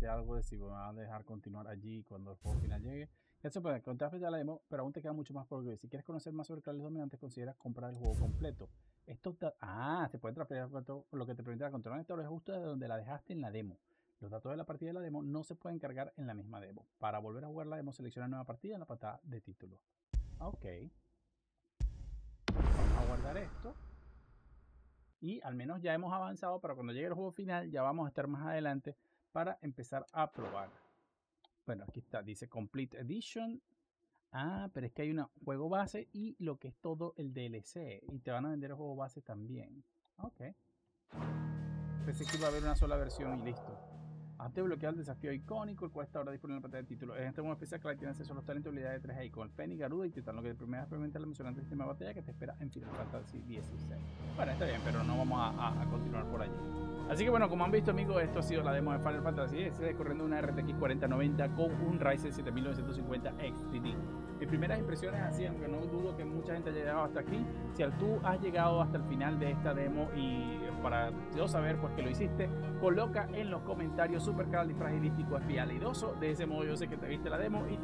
Algo de si me van a dejar continuar allí cuando el juego final llegue. Ya se puede contar ya la demo, pero aún te queda mucho más por ver. Si quieres conocer más sobre clases dominantes, considera comprar el juego completo. Esto ah, se puede transferir lo que te permite controlar la historia justo de donde la dejaste en la demo. Los datos de la partida de la demo no se pueden cargar en la misma demo. Para volver a jugar la demo, selecciona nueva partida en la pantalla de título. Ok. Vamos a guardar esto. Y al menos ya hemos avanzado para cuando llegue el juego final, ya vamos a estar más adelante para empezar a probar. Bueno, aquí está, dice Complete Edition. Ah, pero es que hay un juego base y lo que es todo el DLC. Y te van a vender el juego base también. Ok. Pensé que iba a haber una sola versión y listo. Antes de bloquear el desafío icónico, el cual está ahora disponible en la pantalla de título. En este modo especial, que tiene acceso a los talentos y habilidades de 3 Icon, Penny, Garuda y Titán, lo que primera experimenta la mencionante sistema de batalla que te espera en Final Fantasy XVI. Bueno, está bien, pero no vamos a, a continuar por allí. Así que bueno, como han visto amigos, esto ha sido la demo de Final Fantasy X, corriendo una RTX 4090 con un Ryzen 7950 XTD. Mis primeras impresiones así, aunque no dudo que mucha gente haya llegado hasta aquí, si tú has llegado hasta el final de esta demo y para yo saber pues que lo hiciste, coloca en los comentarios super fragilístico espialidoso, de ese modo yo sé que te viste la demo y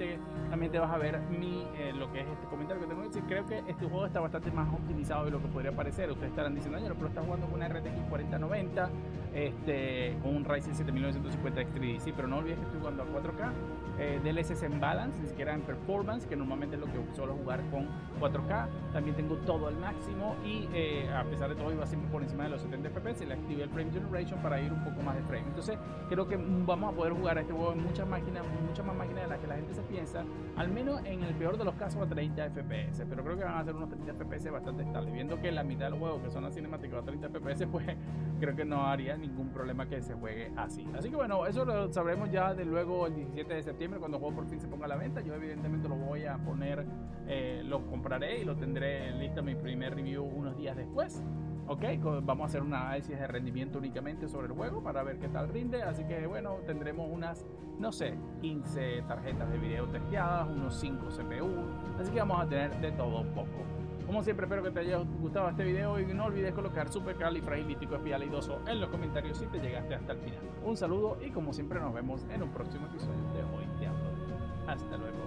también te vas a ver mi, eh, lo que es este comentario que tengo que decir, creo que este juego está bastante más optimizado de lo que podría parecer, ustedes estarán diciendo, año, pero está jugando con una RTX 4090, este, con un Ryzen 7950 x sí, pero no olvides que estoy jugando a 4K, eh, DLSS en balance, ni siquiera en performance, que normalmente es lo que suelo jugar con 4K, también tengo todo al máximo y eh, a pesar de todo iba siempre por encima de los 70 FPS, le activé el Frame Generation para ir un poco más de frame, entonces creo que vamos a poder jugar a este juego en muchas máquinas, muchas más máquinas de las que la gente se piensa, al menos en el peor de los casos a 30 FPS, pero creo que van a ser unos 30 FPS bastante estables, viendo que la mitad del juego que son las cinemáticas a 30 FPS, pues creo que no haría ningún problema que se juegue así. Así que bueno, eso lo sabremos ya de luego el 17 de septiembre cuando el juego por fin se ponga a la venta. Yo evidentemente lo voy a poner, eh, lo compraré y lo tendré listo mi primer review unos días después. Ok, vamos a hacer un análisis de rendimiento únicamente sobre el juego para ver qué tal rinde. Así que bueno, tendremos unas, no sé, 15 tarjetas de video testeadas, unos 5 CPU. Así que vamos a tener de todo un poco. Como siempre, espero que te haya gustado este video y no olvides colocar super califragilístico espialidoso en los comentarios si te llegaste hasta el final. Un saludo y como siempre nos vemos en un próximo episodio de Hoy Te Hasta luego.